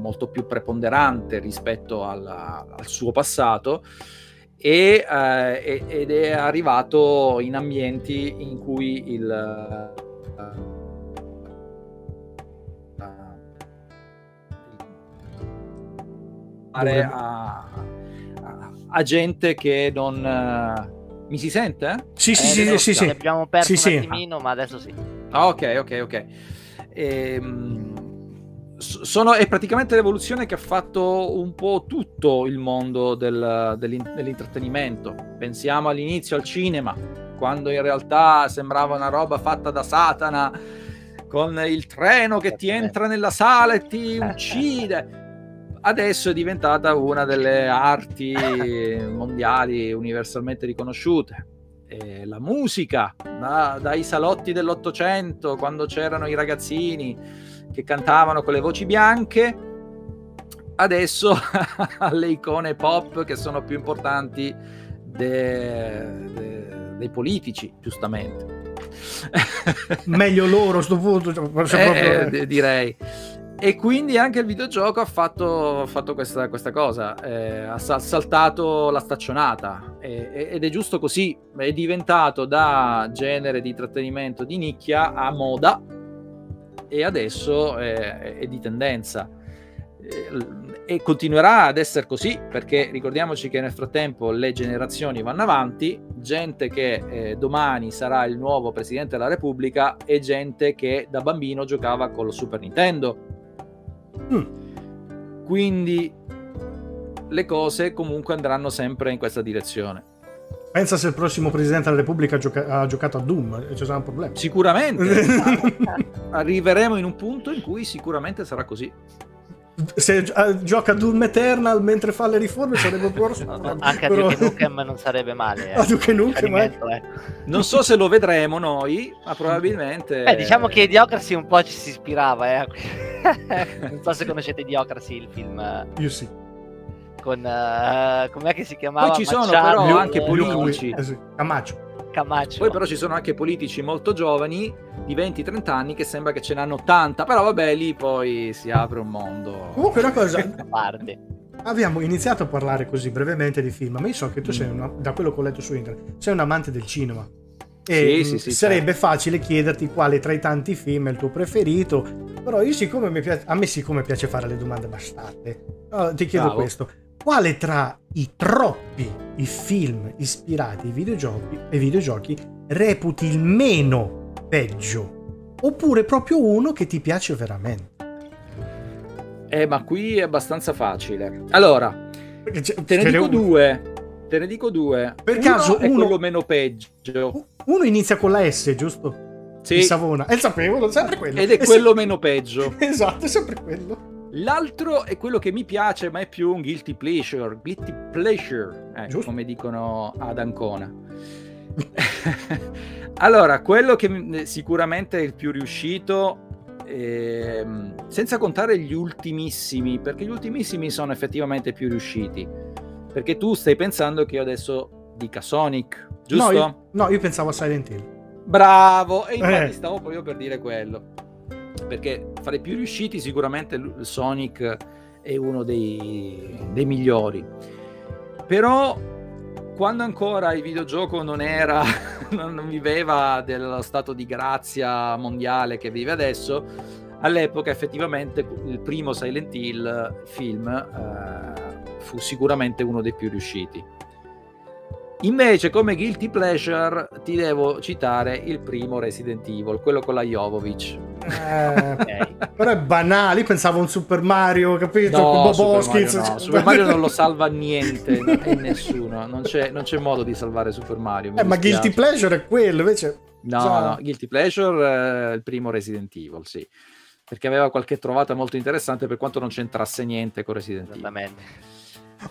molto più preponderante rispetto alla, al suo passato e, eh, ed è arrivato in ambienti in cui il, a, a gente che non... Uh... Mi si sente? Sì, sì, eh, sì, sì, sì, Abbiamo perso sì, un attimino, sì. ma adesso sì. Ah, ok, ok, ok. Ehm, sono, è praticamente l'evoluzione che ha fatto un po' tutto il mondo del, dell'intrattenimento. Pensiamo all'inizio al cinema, quando in realtà sembrava una roba fatta da Satana, con il treno che ti entra nella sala e ti uccide adesso è diventata una delle arti mondiali universalmente riconosciute. E la musica, da, dai salotti dell'Ottocento, quando c'erano i ragazzini che cantavano con le voci bianche, adesso alle icone pop che sono più importanti de, de, dei politici, giustamente. Meglio loro sto punto. Cioè, eh, proprio... direi. E quindi anche il videogioco ha fatto, fatto questa, questa, cosa, eh, ha saltato la staccionata. Eh, ed è giusto così, è diventato da genere di intrattenimento di nicchia a moda. E adesso è, è di tendenza. E continuerà ad essere così perché ricordiamoci che nel frattempo le generazioni vanno avanti, gente che eh, domani sarà il nuovo presidente della Repubblica e gente che da bambino giocava con lo Super Nintendo Mm. Quindi le cose comunque andranno sempre in questa direzione. Pensa se il prossimo Presidente della Repubblica gioca- ha giocato a Doom, ci sarà un problema. Sicuramente. Arriveremo in un punto in cui sicuramente sarà così se gioca Doom Eternal mentre fa le riforme sarebbe forse no, anche però... a Duke Nukem non sarebbe male eh. a Duke Nukem eh. non so se lo vedremo noi ma probabilmente eh, diciamo che Idiocracy un po' ci si ispirava eh. non so se conoscete Idiocracy il film io sì con uh, com'è che si chiamava poi ci sono Macciardo, però anche politici eh, sì. Camacho Camacho. Poi però ci sono anche politici molto giovani di 20-30 anni che sembra che ce n'hanno 80, però vabbè lì poi si apre un mondo. Comunque una cosa... Abbiamo iniziato a parlare così brevemente di film, ma io so che tu sei, una, da quello che ho letto su internet, sei un amante del cinema. E sì, sì, sì, sarebbe certo. facile chiederti quale tra i tanti film è il tuo preferito, però io siccome mi piace, a me siccome piace fare le domande bastate, ti chiedo Bravo. questo quale tra i troppi i film ispirati ai videogiochi, ai videogiochi reputi il meno peggio? Oppure proprio uno che ti piace veramente? Eh, ma qui è abbastanza facile. Allora, te ne dico due. Te ne dico due. Per uno caso è uno... quello meno peggio. Uno inizia con la S, giusto? Sì. Il Savona. E sapevo, sempre quello. Ed è, è quello sempre... meno peggio. esatto, è sempre quello. L'altro è quello che mi piace, ma è più un guilty pleasure, guilty pleasure, eh, come dicono ad Ancona. allora, quello che sicuramente è il più riuscito, eh, senza contare gli ultimissimi, perché gli ultimissimi sono effettivamente più riusciti. Perché tu stai pensando che io adesso dica Sonic, giusto? No, io, no, io pensavo a Silent Hill. Bravo, e infatti eh. stavo proprio per dire quello perché fra i più riusciti sicuramente Sonic è uno dei, dei migliori. Però quando ancora il videogioco non era, non viveva dello stato di grazia mondiale che vive adesso, all'epoca effettivamente il primo Silent Hill film eh, fu sicuramente uno dei più riusciti. Invece, come guilty pleasure, ti devo citare il primo Resident Evil, quello con la Jovovic. Eh, okay. Però è banale, io pensavo a un Super Mario, capito? No, Super Mario, no. Super Mario non lo salva niente e nessuno, non c'è, non c'è, modo di salvare Super Mario. Eh, ma guilty pleasure è quello, invece... No, cioè... no, guilty pleasure è il primo Resident Evil, sì. Perché aveva qualche trovata molto interessante per quanto non c'entrasse niente con Resident Evil.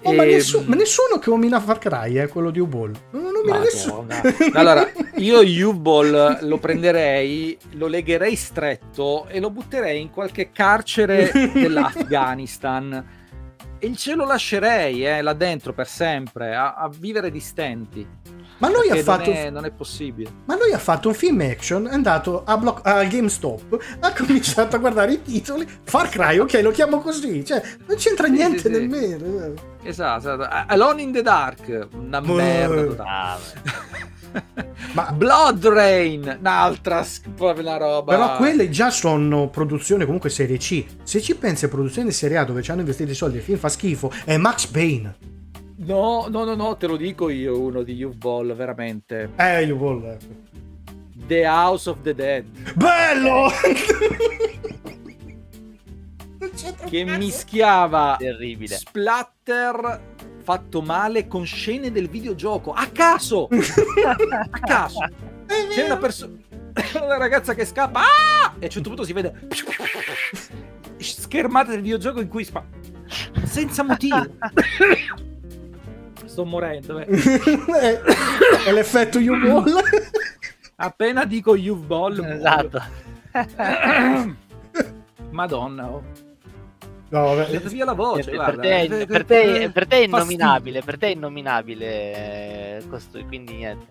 Oh, e... ma, nessuno, ma, nessuno, che nomina Far Cry è eh, quello di U-Ball. Non lo nomina nessuno. allora, io U-Ball lo prenderei, lo legherei stretto e lo butterei in qualche carcere dell'Afghanistan. E ce lo lascerei eh, là dentro per sempre, a, a vivere di stenti. Ma lui ha fatto. Non è, non è, possibile. Ma lui ha fatto un film action, è andato a, block, a GameStop, ha cominciato a guardare i titoli. Far Cry, ok, lo chiamo così. Cioè, non c'entra sì, niente sì, nemmeno. Eh. Esatto, esatto. Alone in the Dark, una oh. merda totale. Ma Blood Rain, un'altra proprio una roba. Però quelle già sono produzione comunque serie C. Se ci pensi a produzione serie A dove ci hanno investito i soldi il film fa schifo, è Max Payne. No, no, no, no, te lo dico io uno di U-Ball, veramente. Eh, U-Ball. Eh. The House of the Dead. Bello! che mischiava Terribile. splatter fatto male con scene del videogioco a caso a caso c'è una persona una ragazza che scappa ah! e a un certo punto si vede schermata del videogioco in cui spa senza motivo sto morendo. Eh. è l'effetto U-Ball. Appena dico U-Ball. Esatto. Madonna. Oh. No, vabbè. via la voce. Per, te, per, te, per te è innominabile. Per te è innominabile. Costui, quindi niente.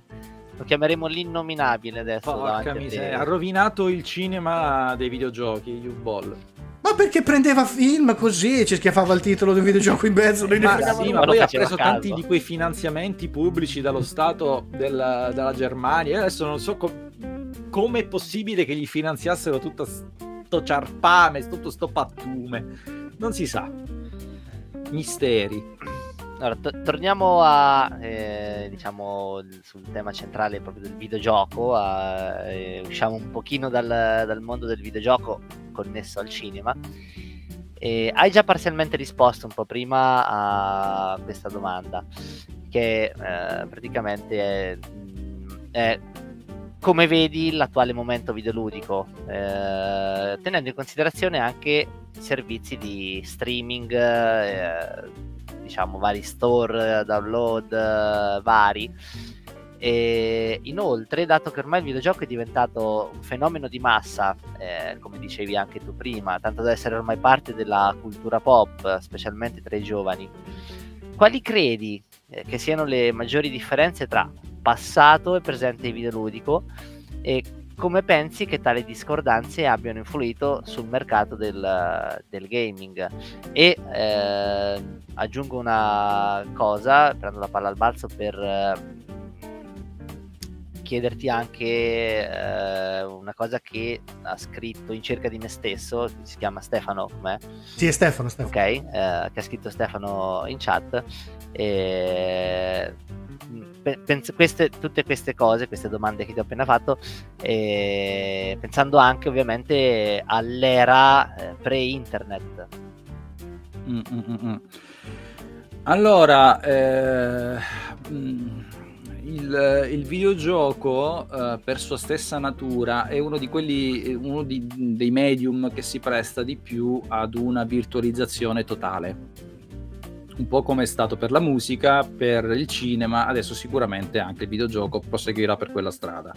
Lo chiameremo l'innominabile adesso. Porca miseria. Ha rovinato il cinema dei videogiochi, U-Ball. Ma perché prendeva film così e ci schiaffava il titolo di un videogioco in mezzo? ma sì, ma poi ha preso tanti di quei finanziamenti pubblici dallo Stato della, della Germania. Io adesso non so com- come è possibile che gli finanziassero tutto sto ciarpame, tutto sto pattume. Non si sa. Misteri. Allora, to- torniamo a, eh, diciamo, sul tema centrale proprio del videogioco, a, eh, usciamo un pochino dal, dal, mondo del videogioco connesso al cinema. E hai già parzialmente risposto un po' prima a questa domanda, che eh, praticamente è, è, come vedi l'attuale momento videoludico, eh, tenendo in considerazione anche servizi di streaming eh, diciamo vari store, download uh, vari. E inoltre, dato che ormai il videogioco è diventato un fenomeno di massa, eh, come dicevi anche tu prima, tanto da essere ormai parte della cultura pop, specialmente tra i giovani, quali credi eh, che siano le maggiori differenze tra passato e presente videoludico e come pensi che tali discordanze abbiano influito sul mercato del, del gaming? E eh, aggiungo una cosa, prendo la palla al balzo per eh, chiederti anche eh, una cosa che ha scritto in cerca di me stesso, si chiama Stefano, com'è? Sì, è Stefano, Stefano. Ok, eh, che ha scritto Stefano in chat. E penso, queste, tutte queste cose, queste domande che ti ho appena fatto, eh, pensando anche ovviamente all'era eh, pre-internet. Mm, mm, mm. mm. Allora, eh, mm, il, il, videogioco eh, per sua stessa natura è uno di quelli, uno di, dei medium che si presta di più ad una virtualizzazione totale un po' come è stato per la musica, per il cinema, adesso sicuramente anche il videogioco proseguirà per quella strada.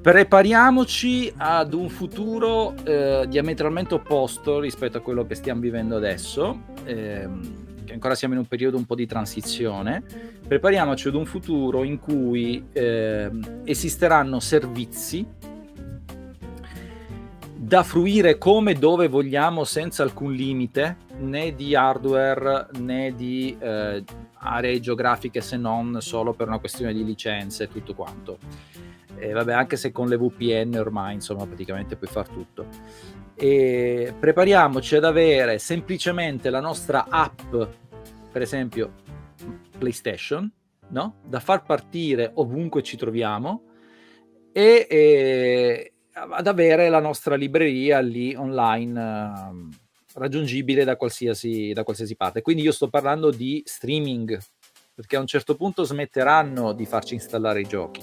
Prepariamoci ad un futuro eh, diametralmente opposto rispetto a quello che stiamo vivendo adesso, ehm, che ancora siamo in un periodo un po' di transizione. Prepariamoci ad un futuro in cui eh, esisteranno servizi da fruire come e dove vogliamo senza alcun limite né di hardware né di eh, aree geografiche se non solo per una questione di licenze e tutto quanto. E vabbè, anche se con le VPN ormai insomma praticamente puoi far tutto. E prepariamoci ad avere semplicemente la nostra app, per esempio PlayStation, no? da far partire ovunque ci troviamo e, e ad avere la nostra libreria lì online uh, raggiungibile da qualsiasi, da qualsiasi parte. Quindi io sto parlando di streaming, perché a un certo punto smetteranno di farci installare i giochi.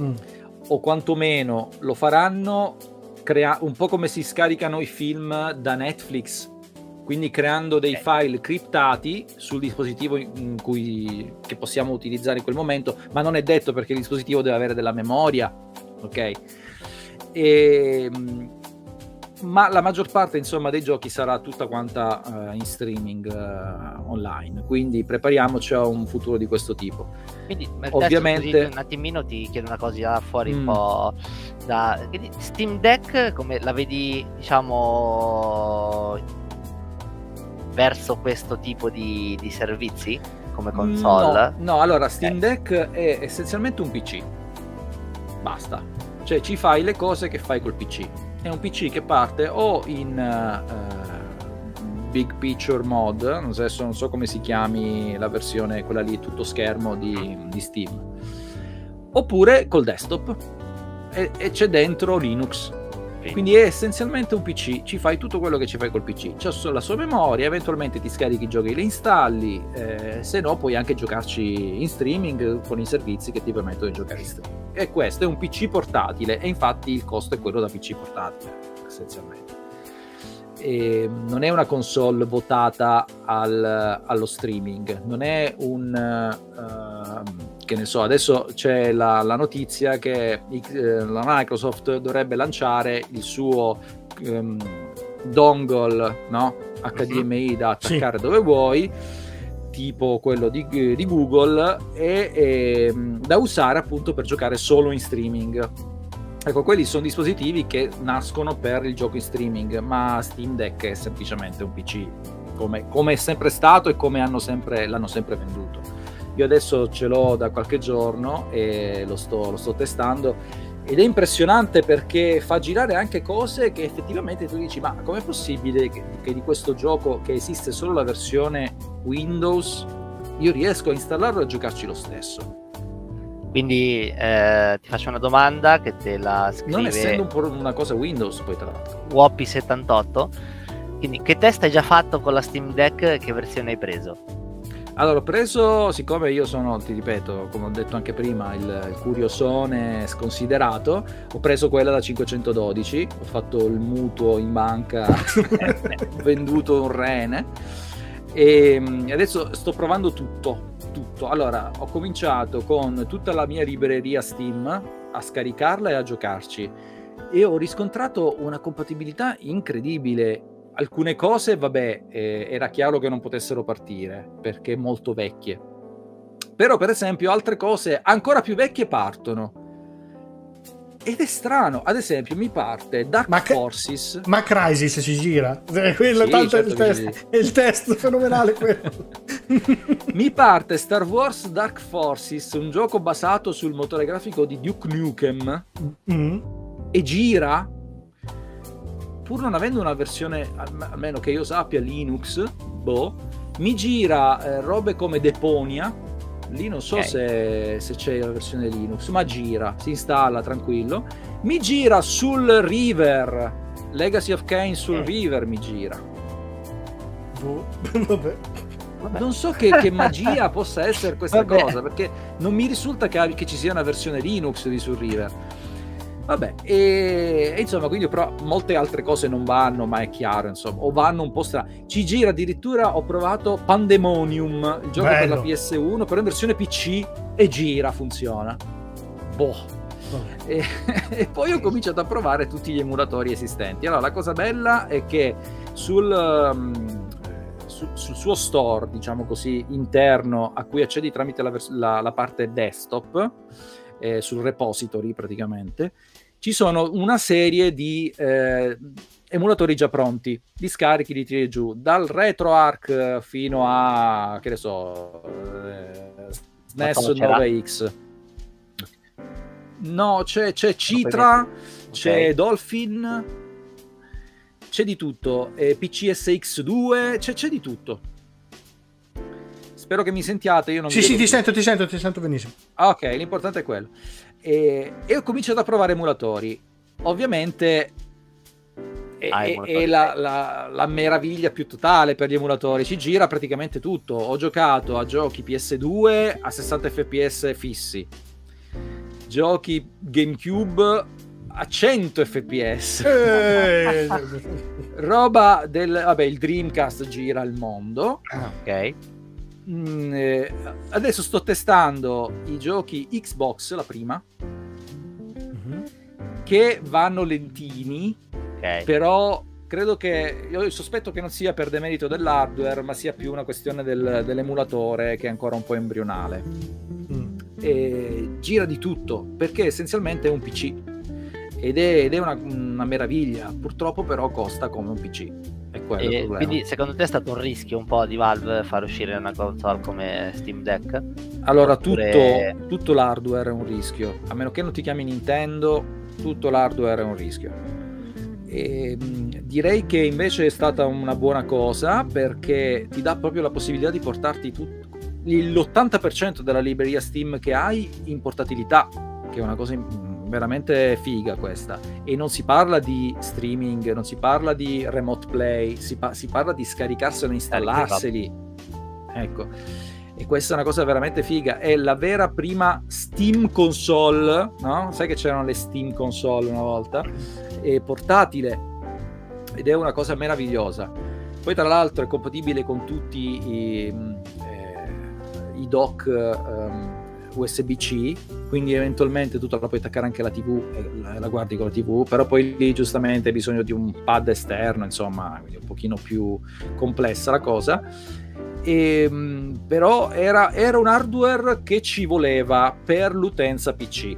Mm. O quantomeno lo faranno crea- un po' come si scaricano i film da Netflix quindi creando dei file criptati sul dispositivo cui, che possiamo utilizzare in quel momento, ma non è detto perché il dispositivo deve avere della memoria, ok? E, ma la maggior parte insomma dei giochi sarà tutta quanta uh, in streaming uh, online quindi prepariamoci a un futuro di questo tipo quindi ovviamente un attimino ti chiedo una cosa fuori mm. un po' da Steam Deck come la vedi diciamo verso questo tipo di, di servizi come console? No, no allora Steam Deck è essenzialmente un PC. Basta. Cioè ci fai le cose che fai col PC. È un PC che parte o in uh, Big Picture Mode, non so, non so, come si chiami la versione, quella lì tutto schermo di, di Steam, oppure col desktop e, e c'è dentro Linux quindi è essenzialmente un PC, ci fai tutto quello che ci fai col PC. C'è la sua memoria, eventualmente ti scarichi i giochi e li installi, eh, se no puoi anche giocarci in streaming con i servizi che ti permettono di giocare in streaming. E questo è un PC portatile e infatti il costo è quello da PC portatile, essenzialmente. E non è una console votata al, allo streaming, non è un... Uh, che ne so, adesso c'è la, la notizia che eh, la Microsoft dovrebbe lanciare il suo um, dongle no? HDMI mhm. da attaccare sì. dove vuoi tipo quello di, di Google e, e, da usare appunto per giocare solo in streaming ecco quelli sono dispositivi che nascono per il gioco in streaming ma Steam Deck è semplicemente un PC come, come è sempre stato e come sempre, l'hanno sempre venduto io adesso ce l'ho da qualche giorno e lo sto, lo sto testando ed è impressionante perché fa girare anche cose che effettivamente tu dici ma com'è possibile che, che, di questo gioco che esiste solo la versione Windows io riesco a installarlo e a giocarci lo stesso? Quindi eh, ti faccio una domanda che te la scrive non essendo un po' una cosa Windows poi tra l'altro. Woppy78 quindi che test hai già fatto con la Steam Deck? E che versione hai preso? Allora, ho preso, siccome io sono, ti ripeto, come ho detto anche prima, il, il curiosone sconsiderato, ho preso quella da 512, ho fatto il mutuo in banca, ho venduto un rene e mm, adesso sto provando tutto, tutto. Allora, ho cominciato con tutta la mia libreria Steam a scaricarla e a giocarci e ho riscontrato una compatibilità incredibile alcune cose, vabbè, eh, era chiaro che non potessero partire perché molto vecchie. Però, per esempio, altre cose ancora più vecchie partono. Ed è strano, ad esempio, mi parte Dark ma Forces. Ma Crisis ci gira. Eh, quello sì, tanto certo è, il test, è il test fenomenale quello. mi parte Star Wars Dark Forces, un gioco basato sul motore grafico di Duke Nukem. Mm. E gira pur non avendo una versione, almeno che io sappia, Linux, boh, mi gira eh, robe come Deponia. Lì non so okay. se, se, c'è la versione Linux, ma gira, si installa tranquillo. Mi gira sul River, Legacy of Kane sul eh. River mi gira. Boh, vabbè. Non so che, che, magia possa essere questa Vabbè. cosa, perché non mi risulta che, che, ci sia una versione Linux di Sul River. Vabbè, e, e, insomma, quindi però molte altre cose non vanno, ma è chiaro, insomma, o vanno un po' strano. Ci gira addirittura, ho provato Pandemonium, il gioco Bello. per la PS1, però in versione PC e gira, funziona. Boh. E, e, poi ho cominciato a provare tutti gli emulatori esistenti. Allora, la cosa bella è che sul, um, su, sul suo store, diciamo così, interno, a cui accedi tramite la, la, la parte desktop, eh, sul repository praticamente, ci sono una serie di eh, emulatori già pronti, li scarichi, li tiri giù, dal RetroArch fino a, che ne so, eh, SNES 9X. No, c'è, c'è Citra, okay. c'è Dolphin, c'è di tutto, eh, PCSX2, c'è, c'è di tutto spero che mi sentiate. Io non sì, sì, ti sento, ti sento, ti sento benissimo. Ah, ok, l'importante è quello. E, e ho cominciato a provare emulatori. Ovviamente è, ah, è la, la, la, meraviglia più totale per gli emulatori. Ci gira praticamente tutto. Ho giocato a giochi PS2 a 60 fps fissi, giochi GameCube a 100 fps. Eh. Roba del vabbè, il Dreamcast gira il mondo. Ah, ok. Mm, eh, adesso sto testando i giochi Xbox, la prima, mm-hmm. che vanno lentini, okay. però credo che io sospetto che non sia per demerito dell'hardware, ma sia più una questione del, dell'emulatore che è ancora un po' embrionale. Mm. Gira di tutto perché essenzialmente è un PC ed è, ed è una, una, meraviglia. Purtroppo, però, costa come un PC. E quindi secondo te è stato un rischio un po' di Valve far uscire una console come Steam Deck? Allora, Oppure... tutto, tutto l'hardware è un rischio. A meno che non ti chiami Nintendo, tutto l'hardware è un rischio. E, direi che invece è stata una buona cosa perché ti dà proprio la possibilità di portarti tut- l'80% della libreria Steam che hai in portatilità, che è una cosa veramente figa questa. E non si parla di streaming, non si parla di remote play, si, pa- si parla di scaricarselo e installarseli. Ecco. E questa è una cosa veramente figa. È la vera prima Steam console, no? Sai che c'erano le Steam console una volta? È portatile. Ed è una cosa meravigliosa. Poi tra l'altro è compatibile con tutti i, eh, i dock um, USB-C, quindi eventualmente tu te la puoi attaccare anche alla TV e la, la, guardi con la TV, però poi lì giustamente hai bisogno di un pad esterno, insomma, quindi un pochino più complessa la cosa. E, ehm, però era, era un hardware che ci voleva per l'utenza PC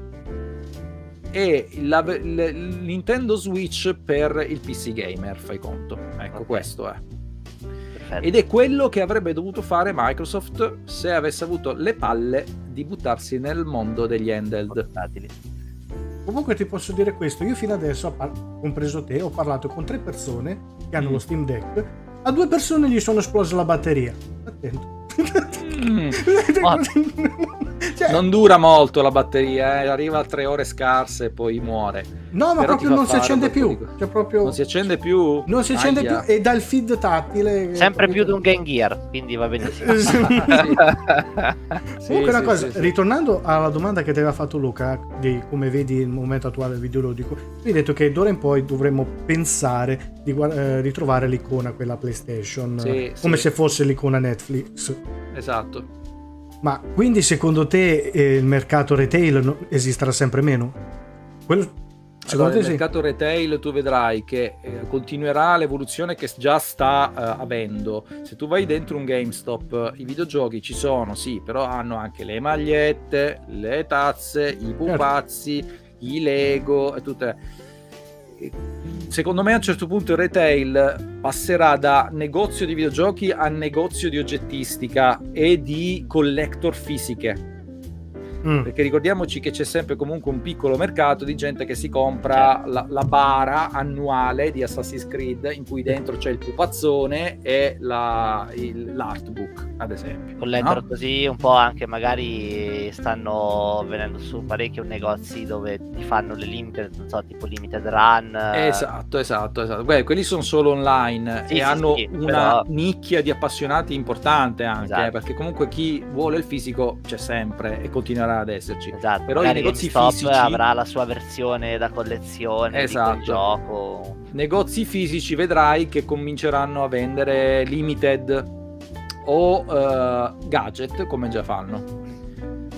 e la, le, Nintendo Switch per il PC gamer, fai conto. Ecco, okay. questo è. Perfetto. Ed è quello che avrebbe dovuto fare Microsoft se avesse avuto le palle di buttarsi nel mondo degli handheld. Portatili. Comunque ti posso dire questo, io fino adesso, compreso te, ho parlato con tre persone che hanno mm. lo Steam Deck, a due persone gli sono esplose la batteria. Attento. Mm. cioè, non dura molto la batteria, eh? arriva a tre ore scarse e poi muore. No, ma Però proprio non si accende più. Cioè proprio... Non si accende più. Non si accende Aia. più e dal feed tattile. Sempre più di un Game Gear, quindi va benissimo. sì. Comunque una cosa, sì, ritornando alla domanda che ti aveva fatto Luca di come vedi il momento attuale del videoludico, mi hai detto che d'ora in poi dovremmo pensare di eh, ritrovare l'icona quella PlayStation, come se fosse l'icona Netflix. Esatto. Ma quindi secondo te eh, il mercato retail no, esisterà sempre meno? Quello... Allora, nel sì. mercato retail tu vedrai che eh, continuerà l'evoluzione che già sta eh, avendo. Se tu vai dentro un GameStop, i videogiochi ci sono, sì, però hanno anche le magliette, le tazze, i certo. pupazzi, certo. i Lego e tutte secondo me a un certo punto il retail passerà da negozio di videogiochi a negozio di oggettistica e di collector fisiche Mm. Perché ricordiamoci che c'è sempre comunque un piccolo mercato di gente che si compra certo. la, la, bara annuale di Assassin's Creed in cui dentro c'è il pupazzone e la, il, l'artbook, ad esempio. Collector no? così un po' anche magari stanno venendo su parecchi negozi dove ti fanno le limited, non so, tipo limited run. Esatto, esatto, esatto. Beh, quelli sono solo online sì, e sì, hanno sì, una però... nicchia di appassionati importante anche, esatto. eh, perché comunque chi vuole il fisico c'è sempre e continuerà continuerà ad esserci. Esatto, però i negozi fisici avrà la sua versione da collezione esatto. gioco. Negozi fisici vedrai che cominceranno a vendere limited o uh, gadget come già fanno.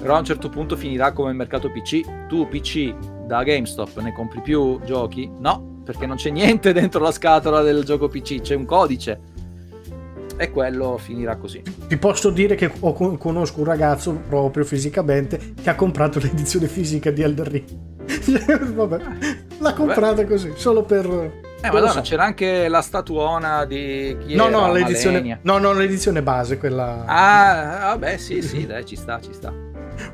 Però a un certo punto finirà come il mercato PC. Tu PC da GameStop ne compri più giochi? No, perché non c'è niente dentro la scatola del gioco PC, c'è un codice e quello finirà così. Ti posso dire che ho, conosco un ragazzo proprio fisicamente che ha comprato l'edizione fisica di Elder Ring. Vabbè, l'ha comprata Vabbè. così, solo per... Eh, madonna, so. c'era anche la statuona di chi no, no, l'edizione, no, no, l'edizione base, quella... Ah, vabbè, sì, sì, dai, ci sta, ci sta.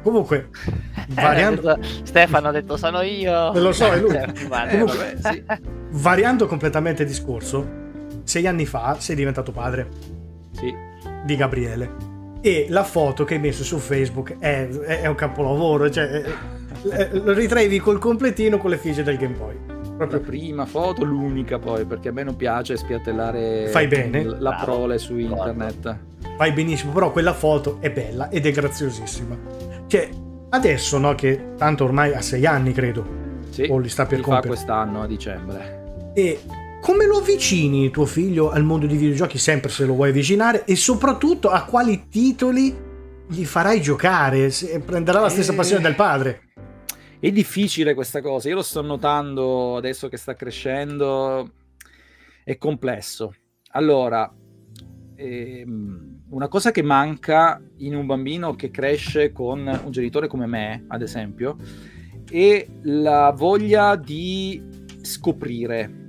Comunque, eh, variando... Stefano ha detto sono io. Lo so, è lui. Eh, vabbè, sì. Variando completamente il discorso, sei anni fa sei diventato padre sì. di Gabriele. E la foto che hai messo su Facebook è, è un capolavoro, cioè lo ritraevi col completino con le figlie del Game Boy. Proprio la prima foto, l'unica poi, perché a me non piace spiattellare Fai bene. la Bravo. prole su internet. Fai benissimo, però quella foto è bella ed è graziosissima. Cioè, adesso, no, che tanto ormai ha sei anni, credo. Sì, o li sta per compiere. fa quest'anno a dicembre. E come lo avvicini tuo figlio al mondo dei videogiochi, sempre se lo vuoi avvicinare, e soprattutto a quali titoli gli farai giocare? Prenderà la stessa passione del padre? È difficile questa cosa, io lo sto notando adesso che sta crescendo, è complesso. Allora, ehm, una cosa che manca in un bambino che cresce con un genitore come me, ad esempio, è la voglia di scoprire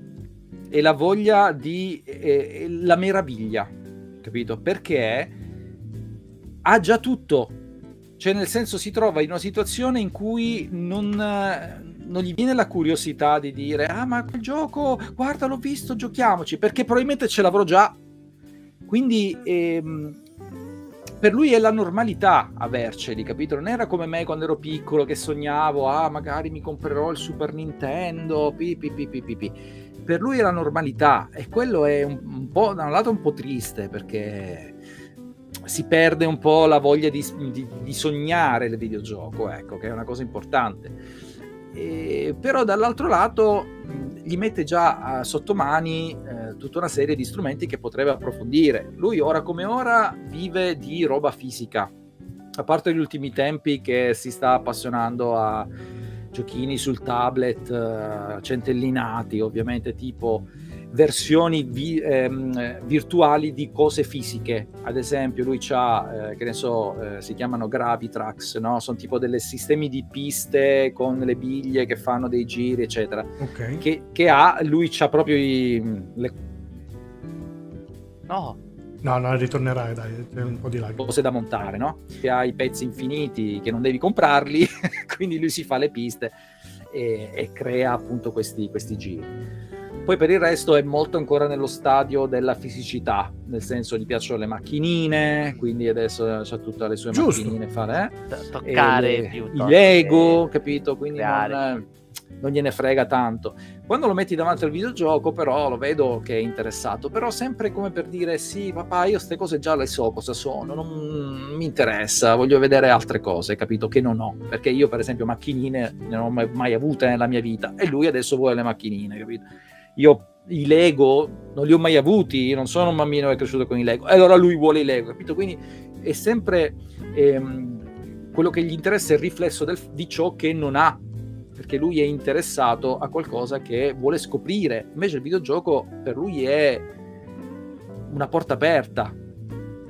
e la voglia di eh, la meraviglia, capito? Perché ha già tutto cioè, nel senso, si trova in una situazione in cui non, non gli viene la curiosità di dire: Ah, ma quel gioco, guarda, l'ho visto, giochiamoci, perché probabilmente ce l'avrò già. Quindi. Ehm, per lui è la normalità averceli, capito? Non era come me quando ero piccolo che sognavo, ah, magari mi comprerò il Super Nintendo, pi. Per lui è la normalità e quello è un, un po', da un lato un po' triste perché si perde un po' la voglia di, di, di sognare il videogioco, ecco, che è una cosa importante. E, però dall'altro lato gli mette già sotto mani eh, tutta una serie di strumenti che potrebbe approfondire. Lui ora come ora vive di roba fisica, a parte gli ultimi tempi che si sta appassionando a giochini sul tablet uh, centellinati, ovviamente tipo versioni vi, ehm, virtuali di cose fisiche. Ad esempio, lui ha, eh, che ne so, eh, si chiamano Gravitrax, no? Sono tipo dei sistemi di piste con le biglie che fanno dei giri, eccetera. Okay. Che, che, ha, lui ha proprio i, le... No. No, no, ritornerai, dai, c'è un po' di lag. Cose da montare, no? Che ha i pezzi infiniti che non devi comprarli, quindi lui si fa le piste e, e crea appunto questi, questi giri. Poi per il resto è molto ancora nello stadio della fisicità, nel senso gli piacciono le macchinine, quindi adesso ha tutte le sue Giusto. macchinine fare, eh? toccare le, più, i Lego, capito? Quindi non, non, gliene frega tanto. Quando lo metti davanti al videogioco, però lo vedo che è interessato, però sempre come per dire: Sì, papà, io queste cose già le so cosa sono, non mi interessa, voglio vedere altre cose, capito? Che non ho, perché io, per esempio, macchinine non ho mai, mai avute nella mia vita e lui adesso vuole le macchinine, capito? io i Lego non li ho mai avuti, non sono un bambino che è cresciuto con i Lego, e allora lui vuole i Lego, capito? Quindi è sempre ehm, quello che gli interessa è il riflesso del, di ciò che non ha, perché lui è interessato a qualcosa che vuole scoprire, invece il videogioco per lui è una porta aperta,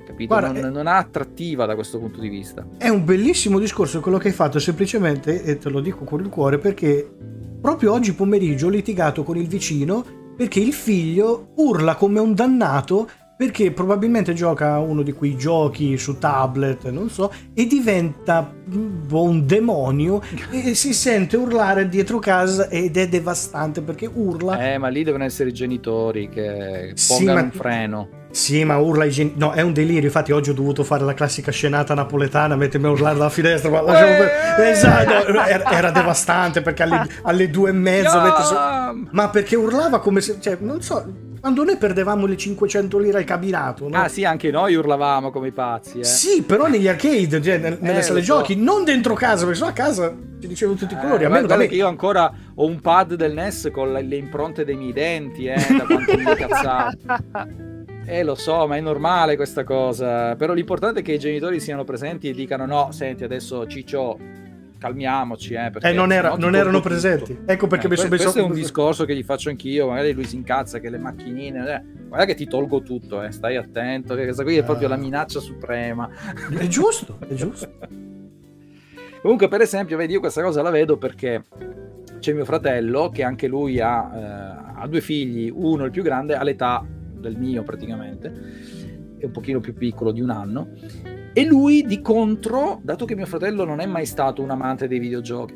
capito? Guarda, non, è, non, ha attrattiva da questo punto di vista. È un bellissimo discorso quello che hai fatto, semplicemente, e te lo dico con il cuore, perché Proprio oggi pomeriggio ho litigato con il vicino perché il figlio urla come un dannato perché probabilmente gioca uno di quei giochi su tablet, non so, e diventa un demonio e si sente urlare dietro casa ed è devastante perché urla. Eh, ma lì devono essere i genitori che pongano sì, ma... un freno. Sì, ma urla i genitori. No, è un delirio. Infatti, oggi ho dovuto fare la classica scenata napoletana, mettermi a urlare dalla finestra. Ma per... esatto, era, era, devastante perché alle, alle due e mezzo. Su... Ma perché urlava come se. Cioè, non so. Quando noi perdevamo le 500 lire al cabinato, no? Ah, sì, anche noi urlavamo come i pazzi. Eh. Sì, però negli arcade, cioè nelle eh, sale so. giochi, non dentro casa, perché sennò a casa ci dicevano tutti i colori. Eh, a me, guarda me... che io ancora ho un pad del NES con le, le impronte dei miei denti, eh, da quanto mi incazzavo. Eh, lo so, ma è normale questa cosa. Però l'importante è che i genitori siano presenti e dicano: no, senti, adesso Ciccio, calmiamoci. Eh, eh non, era, non erano presenti. Tutto. Ecco perché eh, mi sono messo. Questo è un discorso che gli faccio anch'io. Magari lui si incazza che le macchinine. Eh, guarda che ti tolgo tutto, eh, stai attento. Che questa qui è proprio la ah. minaccia suprema. È giusto, è giusto. Comunque, per esempio, vedi, io questa cosa la vedo perché c'è mio fratello che anche lui ha, eh, ha due figli, uno il più grande all'età del mio praticamente, è un pochino più piccolo di un anno, e lui di contro, dato che mio fratello non è mai stato un amante dei videogiochi,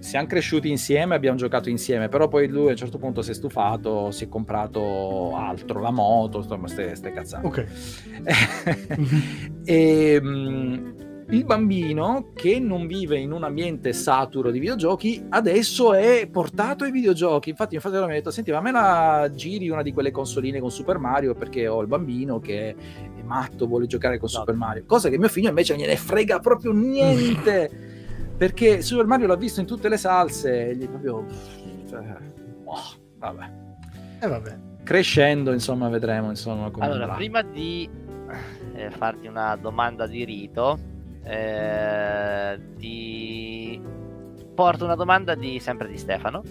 siamo cresciuti insieme, abbiamo giocato insieme, però poi lui a un certo punto si è stufato, si è comprato altro, la moto, insomma, ste, ste cazzate. Ok. e, mh, il bambino che non vive in un ambiente saturo di videogiochi adesso è portato ai videogiochi. Infatti, infatti mi ha detto: Senti, ma me la giri una di quelle consoline con Super Mario perché ho il bambino che matto, vuole giocare con Super Mario. Cosa che mio figlio invece non gliene frega proprio niente. perché Super Mario l'ha visto in tutte le salse e gli proprio. Cioè, oh, vabbè. E eh, vabbè. Crescendo, insomma, vedremo. Insomma, come allora, andrà. prima di eh, farti una domanda di rito, eh, ti porto una domanda di, sempre di Stefano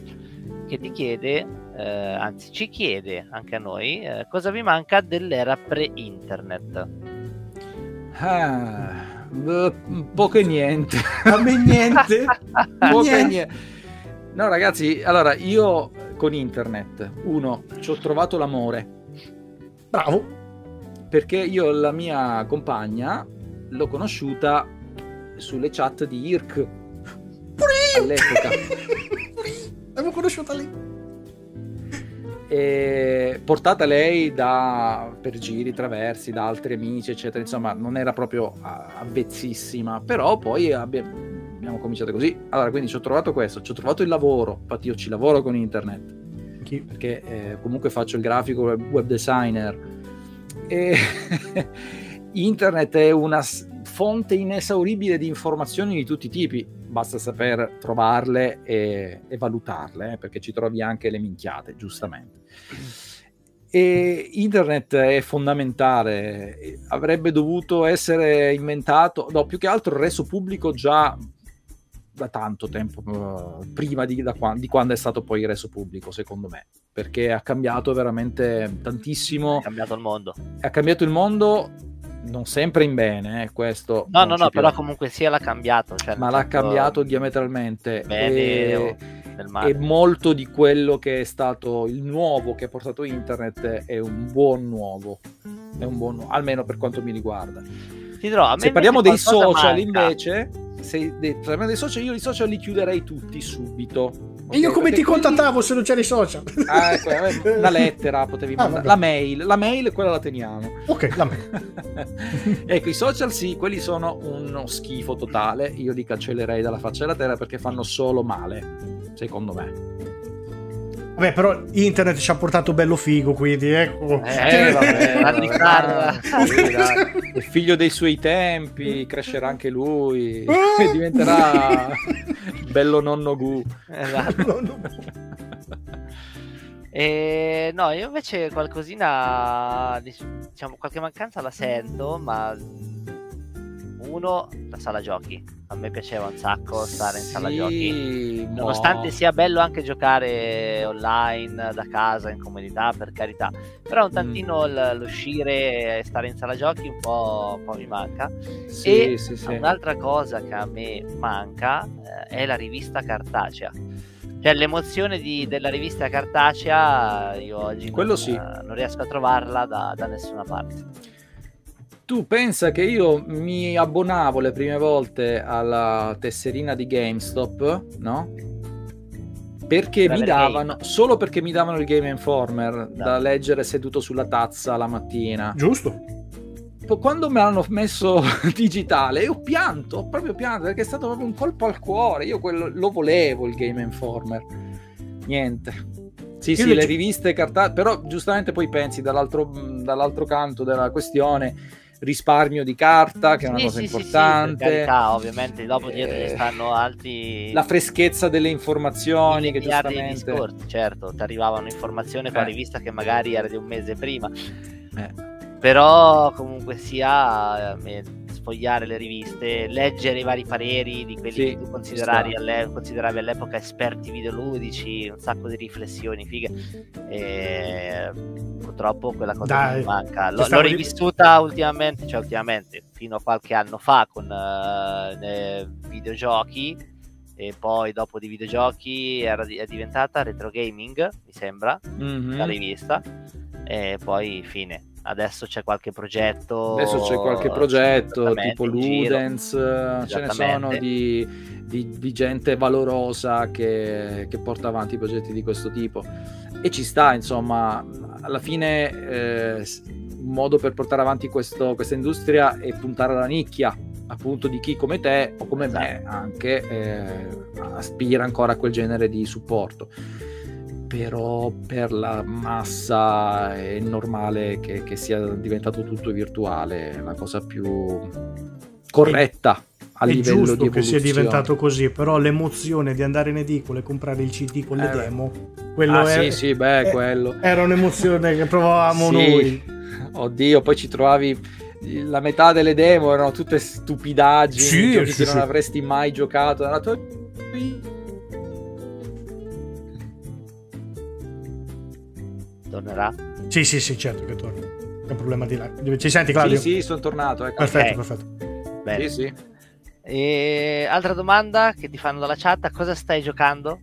che ti chiede, eh, anzi ci chiede anche a noi, eh, cosa vi manca dell'era pre-internet? Ah, poco e niente. A me niente. poco e niente. No ragazzi, allora io con internet, uno, ci ho trovato l'amore. Bravo. Perché io la mia compagna l'ho conosciuta sulle chat di IRC. All'epoca. L'avevo conosciuta lì. E portata lei da, per giri traversi da altri amici, eccetera. Insomma, non era proprio avvezzissima, però poi abbiamo, cominciato così. Allora, quindi ci ho trovato questo, ci ho trovato il lavoro. Infatti, io ci lavoro con internet perché eh, comunque faccio il grafico web designer. E internet è una fonte inesauribile di informazioni di tutti i tipi, basta saper trovarle e, e valutarle, eh, perché ci trovi anche le minchiate, giustamente. E internet è fondamentale, avrebbe dovuto essere inventato, no, più che altro reso pubblico già da tanto tempo uh, prima di, da, di, quando è stato poi reso pubblico, secondo me, perché ha cambiato veramente tantissimo. Ha cambiato il mondo. Ha cambiato il mondo non sempre in bene, eh, questo. No, no, no, però comunque sia l'ha cambiato. Cioè ma l'ha cambiato diametralmente. Bene, e, e, molto di quello che è stato il nuovo che ha portato internet è un buon nuovo. È un buon nuovo, almeno per quanto mi riguarda. Dirò, se parliamo dei social manca. invece, se parliamo dei social, io i social li chiuderei tutti subito e io come ti contattavo se non c'eri social? Ah, ecco, eh, la lettera potevi ah, mandare, la mail, la mail quella la teniamo. Ok, la mail. ecco, i social sì, quelli sono uno schifo totale, io li cancellerei dalla faccia della terra perché fanno solo male, secondo me. Vabbè, però internet ci ha portato bello figo, quindi ecco. Eh, vabbè, vabbè, è figlio dei suoi tempi, crescerà anche lui e diventerà bello nonno Gu. Esatto. E no, io invece qualcosina, diciamo, qualche mancanza la sento, ma uno, la sala giochi. A me piaceva un sacco stare in sala giochi. No. Nonostante sia bello anche giocare online da casa in comodità, per carità. Però un mm. tantino mm. l'uscire e stare in sala giochi un po', un po mi manca. Sì, e sì, un'altra cosa che a me manca eh, è la rivista cartacea. Cioè l'emozione di, della rivista cartacea io oggi non, non, riesco a trovarla da, da nessuna parte tu pensa che io mi abbonavo le prime volte alla tesserina di GameStop, no? Perché mi davano, game. solo perché mi davano il Game Informer no. da leggere seduto sulla tazza la mattina. Giusto. Quando me l'hanno messo digitale, io ho pianto, ho proprio pianto, perché è stato proprio un colpo al cuore. Io quello, lo volevo il Game Informer. Niente. Sì, io sì, le riviste cartacee, però giustamente poi pensi dall'altro, dall'altro canto della questione risparmio di carta, che è una sì, cosa sì, importante. Sì, carità, ovviamente dopo dietro eh, stanno altri... La freschezza delle informazioni che giustamente... Discorsi, certo, ti arrivavano informazioni con eh. la rivista che magari era di un mese prima. Eh. Però comunque sia eh, sfogliare le riviste, leggere i vari pareri di quelli sì, che tu consideravi, alle, consideravi, all'epoca esperti videoludici, un sacco di riflessioni fighe. E purtroppo quella cosa Dai, mi manca. L- l'ho rivissuta di... ultimamente, cioè ultimamente, fino a qualche anno fa con uh, videogiochi e poi dopo di videogiochi era, è diventata retro gaming, mi sembra, mm-hmm. la rivista e poi fine Adesso c'è qualche progetto. Adesso c'è qualche progetto tipo Ludens, ce ne sono di, di, di gente valorosa che, che, porta avanti progetti di questo tipo. E ci sta, insomma, alla fine eh, un modo per portare avanti questo, questa industria è puntare alla nicchia, appunto di chi come te o come me esatto. anche eh, aspira ancora a quel genere di supporto però per la massa è normale che, che sia diventato tutto virtuale, la cosa più corretta a è giusto di che sia diventato così, però l'emozione di andare in edicola e comprare il CD con le eh, demo, quello ah, è, sì, sì, beh, è, quello. era un'emozione che provavamo sì. noi. Oddio, poi ci trovavi la metà delle demo erano tutte stupidaggini, sì, sì, che non avresti mai giocato nella tua Tornerà? Sì, sì, sì, certo che torna. È un problema di là. Ci senti, Claudio? Sì, sì, sono tornato. Ecco. Perfetto, okay. perfetto. Bene. Sì, sì. E altra domanda che ti fanno dalla chat, cosa stai giocando?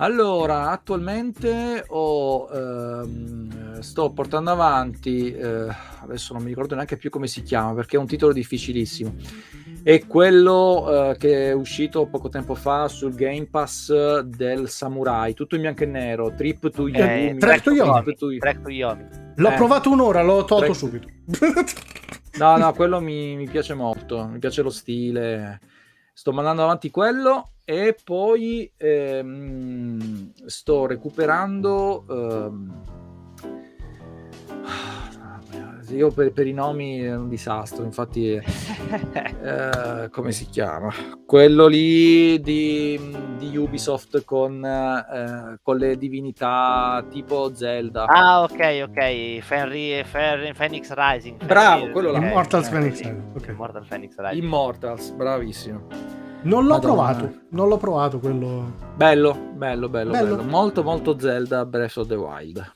Allora, attualmente ho, ehm, sto portando avanti, eh, adesso non mi ricordo neanche più come si chiama perché è un titolo difficilissimo è quello eh, che è uscito poco tempo fa sul Game Pass del Samurai, tutto in bianco e nero, Trip to eh, Yomi. Trek to Yomi. Trek to Yomi. L'ho eh. provato un'ora, l'ho tolto Trek... subito. no, no, quello mi, mi, piace molto, mi piace lo stile. Sto mandando avanti quello e poi ehm, sto recuperando... Ehm, io per, per, i nomi è un disastro, infatti, eh, come si chiama? Quello lì di, di Ubisoft con, eh, con, le divinità tipo Zelda. Ah, ok, ok. Fenry, Fenry, Phoenix Rising. Fenry, Bravo, quello là. Immortals okay. Phoenix Rising. Okay. Immortal Phoenix Rising. Immortals, bravissimo. Non l'ho Madonna. provato, non l'ho provato quello. Bello, bello, bello, bello, bello. Molto, molto Zelda Breath of the Wild.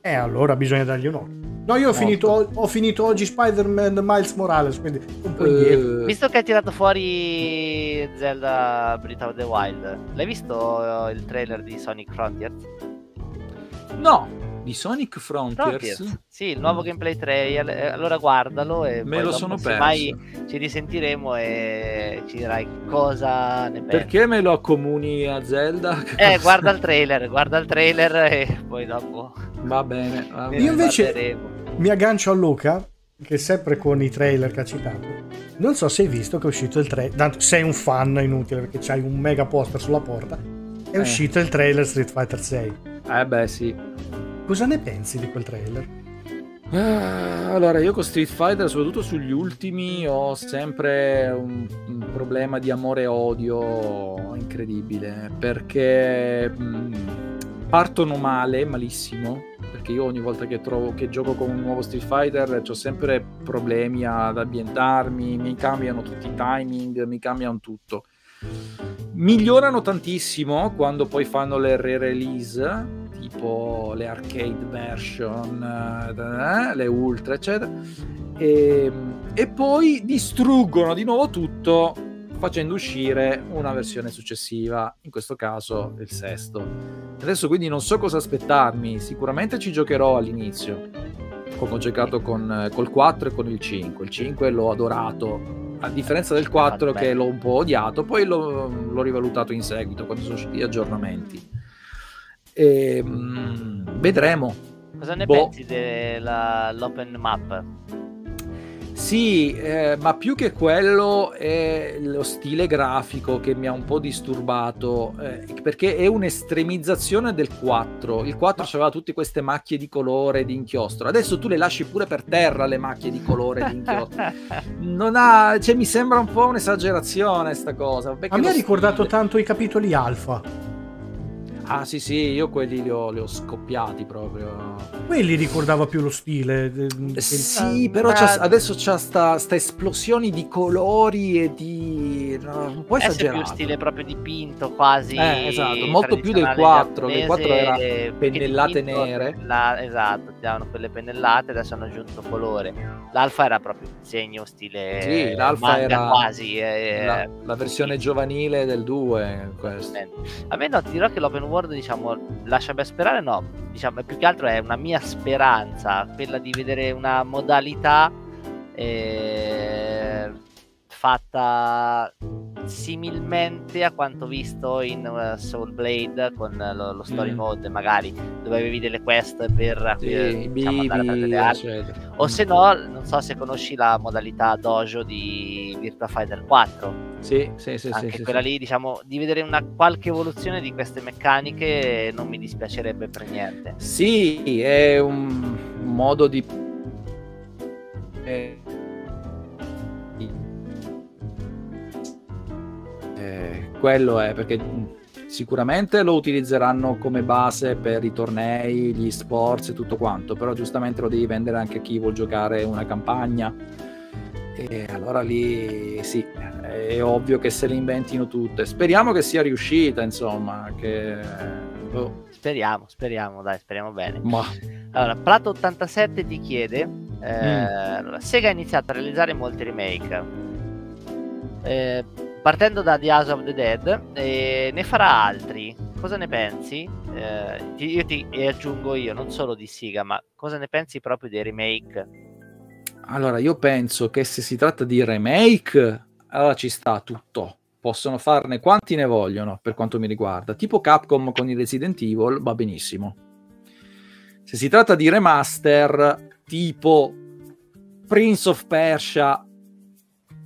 E eh, allora bisogna dargli un occhio. No, io ho finito, ho finito, oggi Spider-Man Miles Morales, quindi un po' indietro. Uh, visto che hai tirato fuori Zelda Breath of the Wild, l'hai visto il trailer di Sonic Frontiers? No, di Sonic Frontiers? Frontiers? Sì, il nuovo gameplay trailer. Eh, allora guardalo e me lo sono perso. Mai ci risentiremo e ci dirai cosa ne pensi. Perché me lo accomuni a Zelda? Eh, guarda il trailer, guarda il trailer e poi dopo. Va bene. Va bene. Io invece mi aggancio a Luca, che sempre con i trailer che ha citato. Non so se hai visto che è uscito il trailer. Sei un fan inutile perché c'hai un mega poster sulla porta. È eh. uscito il trailer Street Fighter 6. Eh beh, sì. Cosa ne pensi di quel trailer? Ah, allora, io con Street Fighter, soprattutto sugli ultimi, ho sempre un, un problema di amore e odio incredibile perché mh, partono male, malissimo perché io ogni volta che, trovo, che gioco con un nuovo Street Fighter ho sempre problemi ad ambientarmi, mi cambiano tutti i timing, mi cambiano tutto. Migliorano tantissimo quando poi fanno le re-release, tipo le arcade version, eh, le ultra, eccetera, e, e poi distruggono di nuovo tutto facendo uscire una versione successiva, in questo caso il sesto. Adesso quindi non so cosa aspettarmi, sicuramente ci giocherò all'inizio, come ho giocato con, col 4 e con il 5. Il 5 l'ho adorato, a differenza del 4 che l'ho un po' odiato, poi l'ho, l'ho rivalutato in seguito quando sono usciti gli aggiornamenti. E, mh, vedremo. Cosa ne boh. pensi dell'open map? Sì, eh, ma più che quello è lo stile grafico che mi ha un po' disturbato, eh, perché è un'estremizzazione del 4. Il 4 aveva tutte queste macchie di colore di inchiostro. Adesso tu le lasci pure per terra le macchie di colore di inchiostro. Non ha, cioè, mi sembra un po' un'esagerazione sta cosa. A me ha ricordato tanto i capitoli alfa. Ah sì sì, io quelli li ho, li ho scoppiati proprio. Quelli ricordava più lo stile. Eh, sì, ah, però c'ha, adesso c'ha sta, sta, esplosioni di colori e di... No, un po' esagerato. È più stile proprio dipinto quasi. Eh, esatto, molto più del 4, che il 4 era pennellate nere. La, esatto, ti davano quelle pennellate, adesso hanno aggiunto colore. L'alfa era proprio un segno stile sì, l'alfa era quasi. Eh, la, la, versione giovanile del 2. Questo. A me no, ti dirò che l'open world World, diciamo, lascia ben sperare, no, diciamo, più che altro è una mia speranza, quella di vedere una modalità eh, fatta similmente a quanto visto in uh, Soul Blade con lo, lo story mm. mode magari dove avevi delle quest per, sì, per diciamo, andare a prendere armi o se no non so se conosci la modalità dojo di Virtua Fighter 4 sì sì sì anche sì, quella sì. lì diciamo di vedere una qualche evoluzione di queste meccaniche non mi dispiacerebbe per niente sì è un modo di quello è perché sicuramente lo utilizzeranno come base per i tornei, gli sports e tutto quanto, però giustamente lo devi vendere anche a chi vuol giocare una campagna. E allora lì sì, è ovvio che se le inventino tutte. Speriamo che sia riuscita, insomma, che... oh. Speriamo, speriamo, dai, speriamo bene. Ma... Allora, Prato 87 ti chiede, eh, mm. allora, Sega ha iniziato a realizzare molti remake. Eh, partendo da The House of the Dead, eh, ne farà altri. Cosa ne pensi? Eh, io ti aggiungo io, non solo di Siga, ma cosa ne pensi proprio dei remake? Allora, io penso che se si tratta di remake, allora ci sta tutto. Possono farne quanti ne vogliono, per quanto mi riguarda. Tipo Capcom con i Resident Evil, va benissimo. Se si tratta di remaster, tipo Prince of Persia